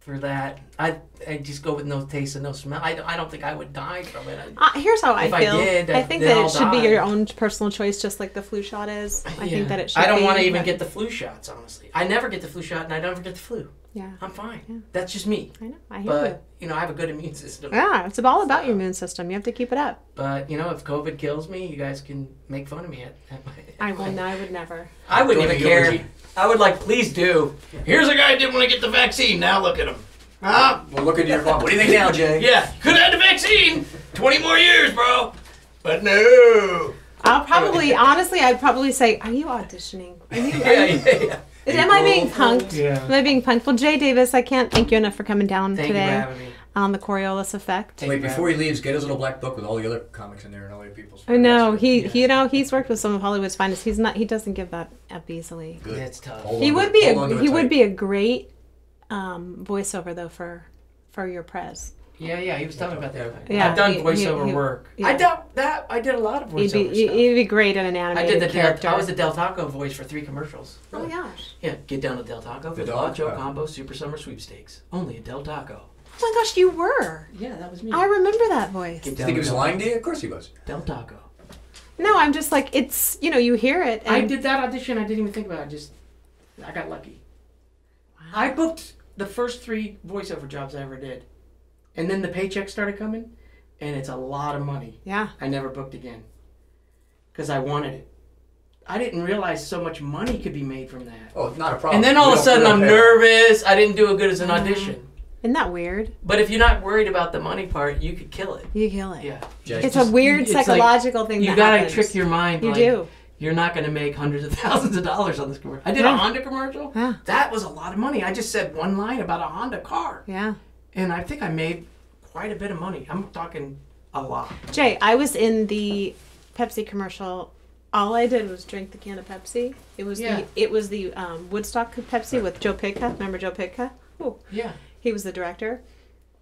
for that. I I just go with no taste and no smell. I, don't- I don't think I would die from it. I, Uh, here's how I If I feel. did, I think that I'll it should be your own personal choice, just like the flu shot is. I Yeah. think that it should. I don't want to even but- get the flu shots. Honestly, I never get the flu shot, and I never get the flu. Yeah, I'm fine. Yeah. That's just me. I know. I hear But you know, I have a good immune system. Yeah, it's all about So- your immune system. You have to keep it up. But you know, if COVID kills me, you guys can make fun of me. At, at my, I will. No, I would never. I wouldn't even care. eulogy. I would like, please do. Here's a guy who didn't want to get the vaccine. Now look at him. Huh? Well, look at your phone. What do you think now, Jay? Yeah, could have had the vaccine. Twenty more years, bro. But no. I'll probably, honestly, I'd probably say, "Are you auditioning? Are you, are Yeah, yeah, yeah. am I being punked? Yeah. Am I being punked?" Well, Jay Davis, I can't thank you enough for coming down Thank you for today me. on the Coriolis Effect. Thank Wait, you before he leaves, get his little black book with all the other comics in there and all the people's. I know he, Yeah. he, you know, he's worked with some of Hollywood's finest. He's not, he doesn't give that up easily. good. Yeah, it's tough. Hold He would be a on to he would be a great um, voiceover though for for your prez. Yeah, yeah, he was telling me about that. Yeah, I've done he- he- voiceover he- work. yeah. I done that. I did a lot of He'd voiceover be stuff. he'd be great in an animated I did the Del. I was the Del Taco voice for three commercials. oh my gosh! Yeah, get down to Del Taco for The the dog? Nacho Oh. Combo Super Summer Sweepstakes. Only at Del Taco. Oh my gosh, you were! Yeah, that was me. I remember that voice. Get Do you think he was to lying to you? Of course he was. Del Taco. No, I'm just like it's you know you hear it. And I did that audition. I didn't even think about it. I just, I got lucky. Wow. I booked the first three voiceover jobs I ever did, and then the paycheck started coming, and it's a lot of money. Yeah, I never booked again, because I wanted it. I didn't realize so much money could be made from that. Oh, not a problem. And then all We of a sudden, I'm pay. nervous. I didn't do a good as an mm-hmm. audition. Isn't that weird? But if you're not worried about the money part, you could kill it. You kill it. Yeah. Jay, It's Just- a weird it's like- psychological thing. You that gotta happens. trick your mind. You like, do. You're not going to make hundreds of thousands of dollars on this commercial. I did Yeah. a Honda commercial. Yeah. That was a lot of money. I just said one line about a Honda car, Yeah. And I think I made quite a bit of money. I'm talking a lot. Jay, I was in the Pepsi commercial. All I did was drink the can of Pepsi. It was Yeah. the it was the um, Woodstock Pepsi with Joe Pytka. Remember Joe Pytka? Oh, Yeah. he was the director.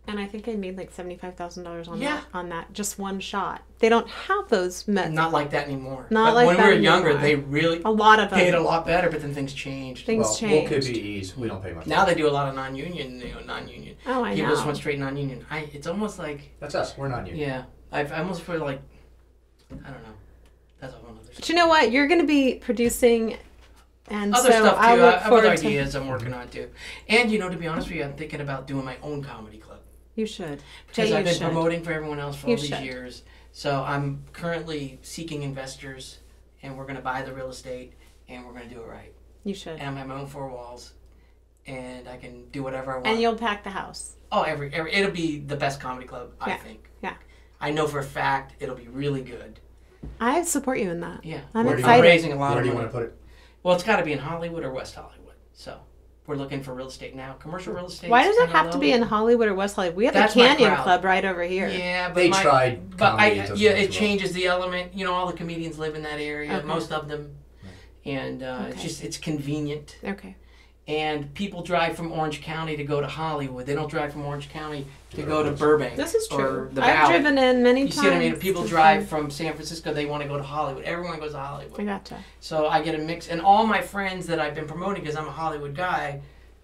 And I think I made like seventy five thousand dollars on Yeah. that on that just one shot. They don't have those met Not like that anymore. Not But like when that we were younger, anymore. they really a lot of them. paid a lot better, but then things changed. Things well, changed. Woke KBEs, we don't pay much. Now they do a lot of non-union, you know, non-union. oh, I know. People know. just went straight non-union. I, it's almost like, That's us. We're not you. yeah, I've, I almost feel like, I don't know. That's a whole other But you know what? You're going to be producing, and other so stuff too. I I, look I have forward other to. ideas I'm working on too. And you know, to be honest with you, I'm thinking about doing my own comedy club You should. because Jay, I've been should. promoting for everyone else for You all these should. years. So I'm currently seeking investors, and we're going to buy the real estate, and we're going to do it right. You should. And I'm have my own four walls, and I can do whatever I want. And you'll pack the house. oh, every, every it'll be the best comedy club I Yeah. think. Yeah. I know for a fact it'll be really good. I support you in that. Yeah. I'm Where do you I'm excited. raising a lot Where of do you want to put it? Well, it's got to be in Hollywood or West Hollywood. So we're looking for real estate now. Commercial real estate. Why does it kinda have to be in Hollywood or West Hollywood? We have That's the Canyon. Club right over here. Yeah, but They my, tried But. I, it yeah, it well. changes the element. You know, all the comedians live in that area. Okay. Most of them, and uh, it's just it's convenient. Okay. And people drive from Orange County to go to Hollywood. They don't drive from Orange County to To go to Burbank. Burbank. This is or true. The I've Valley. driven in many You times. see what I mean? People drive from San Francisco. They want to go to Hollywood. Everyone goes to Hollywood. I gotcha. So I get a mix, and all my friends that I've been promoting because I'm a Hollywood guy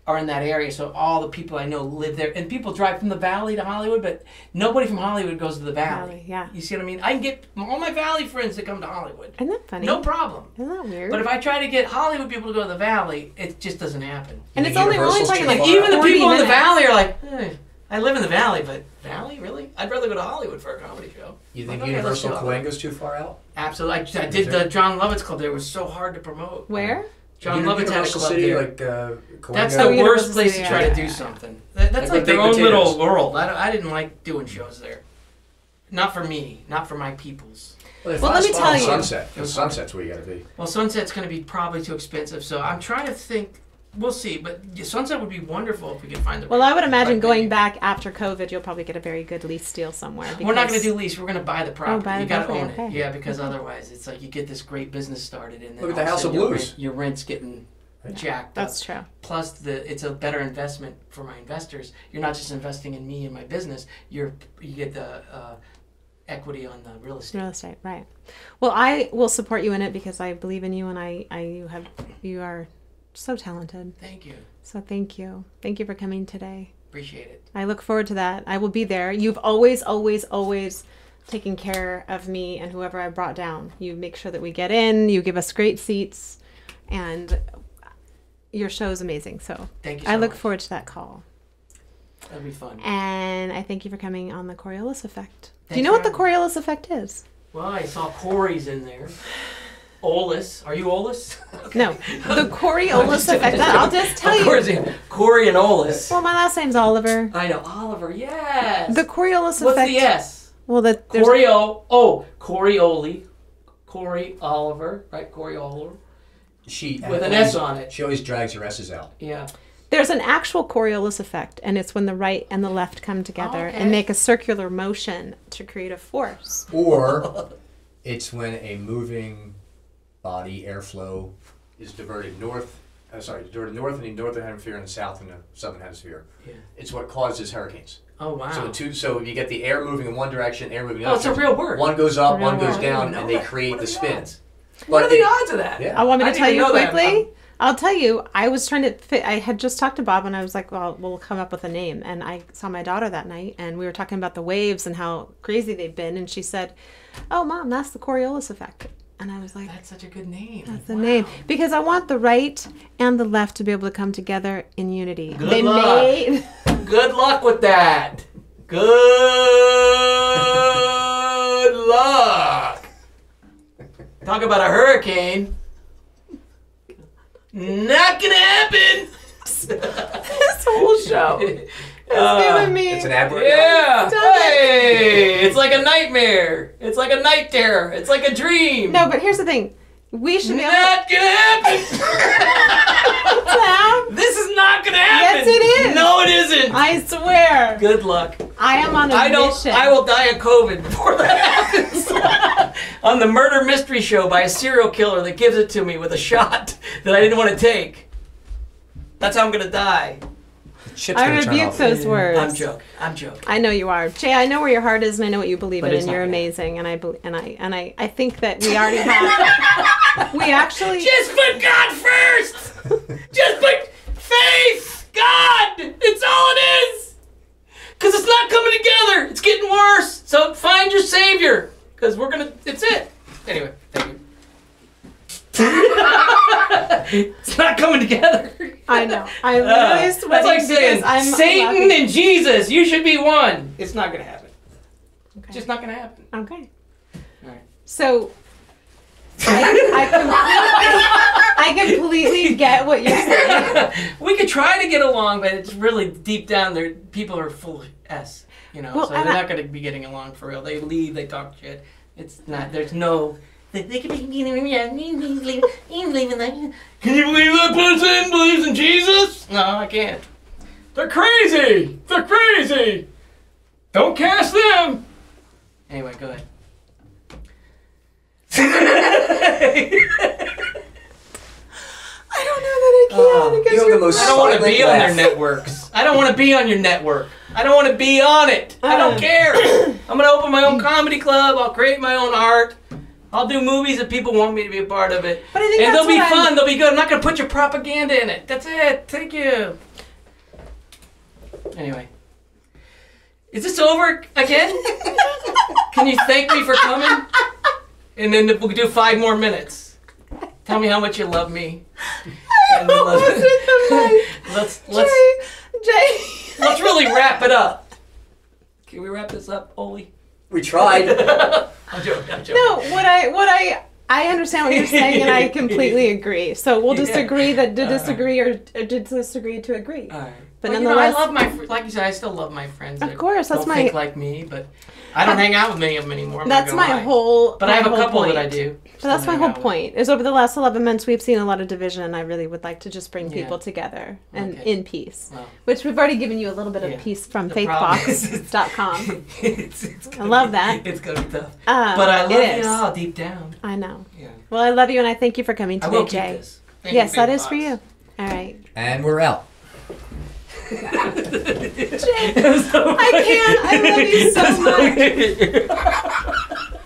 are in that area. So all the people I know live there, and people drive from the Valley to Hollywood, but nobody from Hollywood goes to the Valley. Valley, yeah. You see what I mean? I can get all my Valley friends to come to Hollywood, Isn't that funny? no problem. Isn't that weird? But if I try to get Hollywood people to go to the Valley, it just doesn't happen. and You it's only we're only Universal's talking like Even the 40 people in the. Valley are like, eh, I live in the Valley, but Valley really? I'd rather go to Hollywood for a comedy show. You think Okay, Universal do it. Too far out? Absolutely. I, I did the Jon Lovitz Club. there. It was so hard to promote. Where? Jon Uni- Lovitz had a club City, there. like uh, That's Cahuenga? Oh, the Universal worst place City, to try yeah, to do yeah, yeah. something. That, that's Like like the their own potatoes. little world. I, I didn't like doing shows there. Not for me. Not for my peoples. Well, Well, let me tell you. Sunset. Sunset's where you got to be. Well, Sunset's going to be probably too expensive, so I'm trying to think. We'll see, but yeah, Sunset would be wonderful if we could find the. Well, I would imagine right going venue. back after COVID, you'll probably get a very good lease deal somewhere. We're not going to do lease. We're going to buy the property. buy the you got to property, own okay. it. Yeah, because otherwise, it's like you get this great business started, and then Look at all the of a House of sudden your Blues. rent- Your rent's getting jacked up. That's true. plus the it's a better investment for my investors. You're not just investing in me and my business. You're you get the uh, equity on the real estate. Real estate, right? Well, I will support you in it because I believe in you, and I, I you have, you are so talented. Thank you. So thank you, thank you for coming today. Appreciate it. I look forward to that. I will be there. You've always, always, always taken care of me and whoever I brought down. You make sure that we get in. You give us great seats, and your show is amazing. So Thank you. So I look much. forward to that call. That'll be fun. And I thank you for coming on the Coriolis effect. Do you know what the Coriolis effect is? Well, I saw Cory's in there. Olus, are you Olus? No, the Coriolis Just- effect. just- I'll just tell you. course, yeah. Cory and Olus. Well, my last name's Oliver. I know Oliver. Yes. The Coriolis effect. What's effect. the S? Well, the there's- Cory-O. Oh, Cory-Oli. Cory Oliver, right? Cory Oliver She with an S on it. She always drags her S's out. Yeah. There's an actual Coriolis effect, and it's when the right and the left come together Okay. and make a circular motion to create a force. Or it's when a moving body airflow is diverted north. Uh, sorry, diverted north in the northern hemisphere and south in the southern hemisphere. Yeah. It's what causes hurricanes. Oh wow. So the two, so you get the air moving in one direction, air moving in the oh, other. it's a real word. One goes up, one goes word. down, and know they that. create What the are the spin. What are the it- odds of that? Yeah. I want me I to didn't tell even you know that. quickly. I'll tell you. I was trying to fit. I had just talked to Bob, and I was like, "Well, we'll come up with a name." And I saw my daughter that night, and we were talking about the waves and how crazy they've been. And she said, "Oh, mom, that's the Coriolis effect." And I was like, That's such a good name. That's the Wow. name because I want the right and the left to be able to come together in unity. Good they luck. made Good luck with that. Good luck. Talk about a hurricane. Not gonna happen. this whole show is Uh, giving me. It's an aberration. Yeah. Stop. Hey, it's like a nightmare. It's like a night terror. It's like a dream. No, but here's the thing. We should be able Not gonna happen. to this is not gonna happen. Yes, it is. No, it isn't. I swear. Good luck. I am on a I don't. mission. I will die of COVID before that happens. On the murder mystery show by a serial killer that gives it to me with a shot that I didn't want to take. That's how I'm gonna die. Shit's I gonna turn rebuke off. those words. I'm joking. I'm joking. I know you are, Jay. I know where your heart is, and I know what you believe But in, and you're not me. amazing. And I bel and I and I, I think that we already have. we actually. Just put God first. Just put faith, God. It's all it is. Cause it's not coming together. It's getting worse. So find your savior. Cause we're gonna. It's it. Anyway, thank you. it's not coming together. I know. I'm Uh, literally that's sweating like saying because I'm Satan laughing. and Jesus. You should be one. It's not gonna happen. Okay. Just not gonna happen. Okay. Alright. So. I, I, completely, I completely get what you're saying. we could try to get along, but it's really deep down there. People are full of s, you know, Well, so they're I- not going to be getting along for real. They leave, they talk shit. It's not. There's no. They, they could be. Can you believe that person believes in Jesus? No, I can't. They're crazy. They're crazy. Don't cast them. Anyway, go ahead. I don't know that I can because you have you're the most I don't want to Silent be on their networks. I don't want to be on your network. I don't want to be on it. I don't Uh. care. I'm gonna open my own comedy club. I'll create my own art. I'll do movies if people want me to be a part of it. But I think and they'll be what I'm- fun. They'll be good. I'm not gonna put your propaganda in it. That's it. Thank you. Anyway, is this over again? Can you thank me for coming? And then we'll do five more minutes. Tell me how much you love me. And then let's, Wasn't the let's let's Jay, Jay. let's really wrap it up. Can we wrap this up, Oli? We tried. I'm joking. I'm joking. No, what I what I I understand what you're saying, and I completely agree. So we'll just Yeah. agree that to Uh, disagree or, or to disagree to agree. All right. But Well, you know, I love my fr- like you said. I still love my friends. Of course, that's don't my- think like me, but I don't hang out with many of them anymore. I'm That's my lie. whole. But my I have a couple point. that I do. But that's my whole out with. point. Is over the last eleven months we've seen a lot of division. I really would like to just bring Yeah. people together and Okay. in peace. Well, Which we've already given you a little bit of Yeah. peace from The problem faithbox.com. it's, it's gonna love be- that. It's gonna be tough. Uh, but I love you all deep down. I know. Yeah. Well, I love you and I thank you for coming today, Jay. this. You, Yes, that is for you. All right. and we're out. Was so I can't. I love you so much.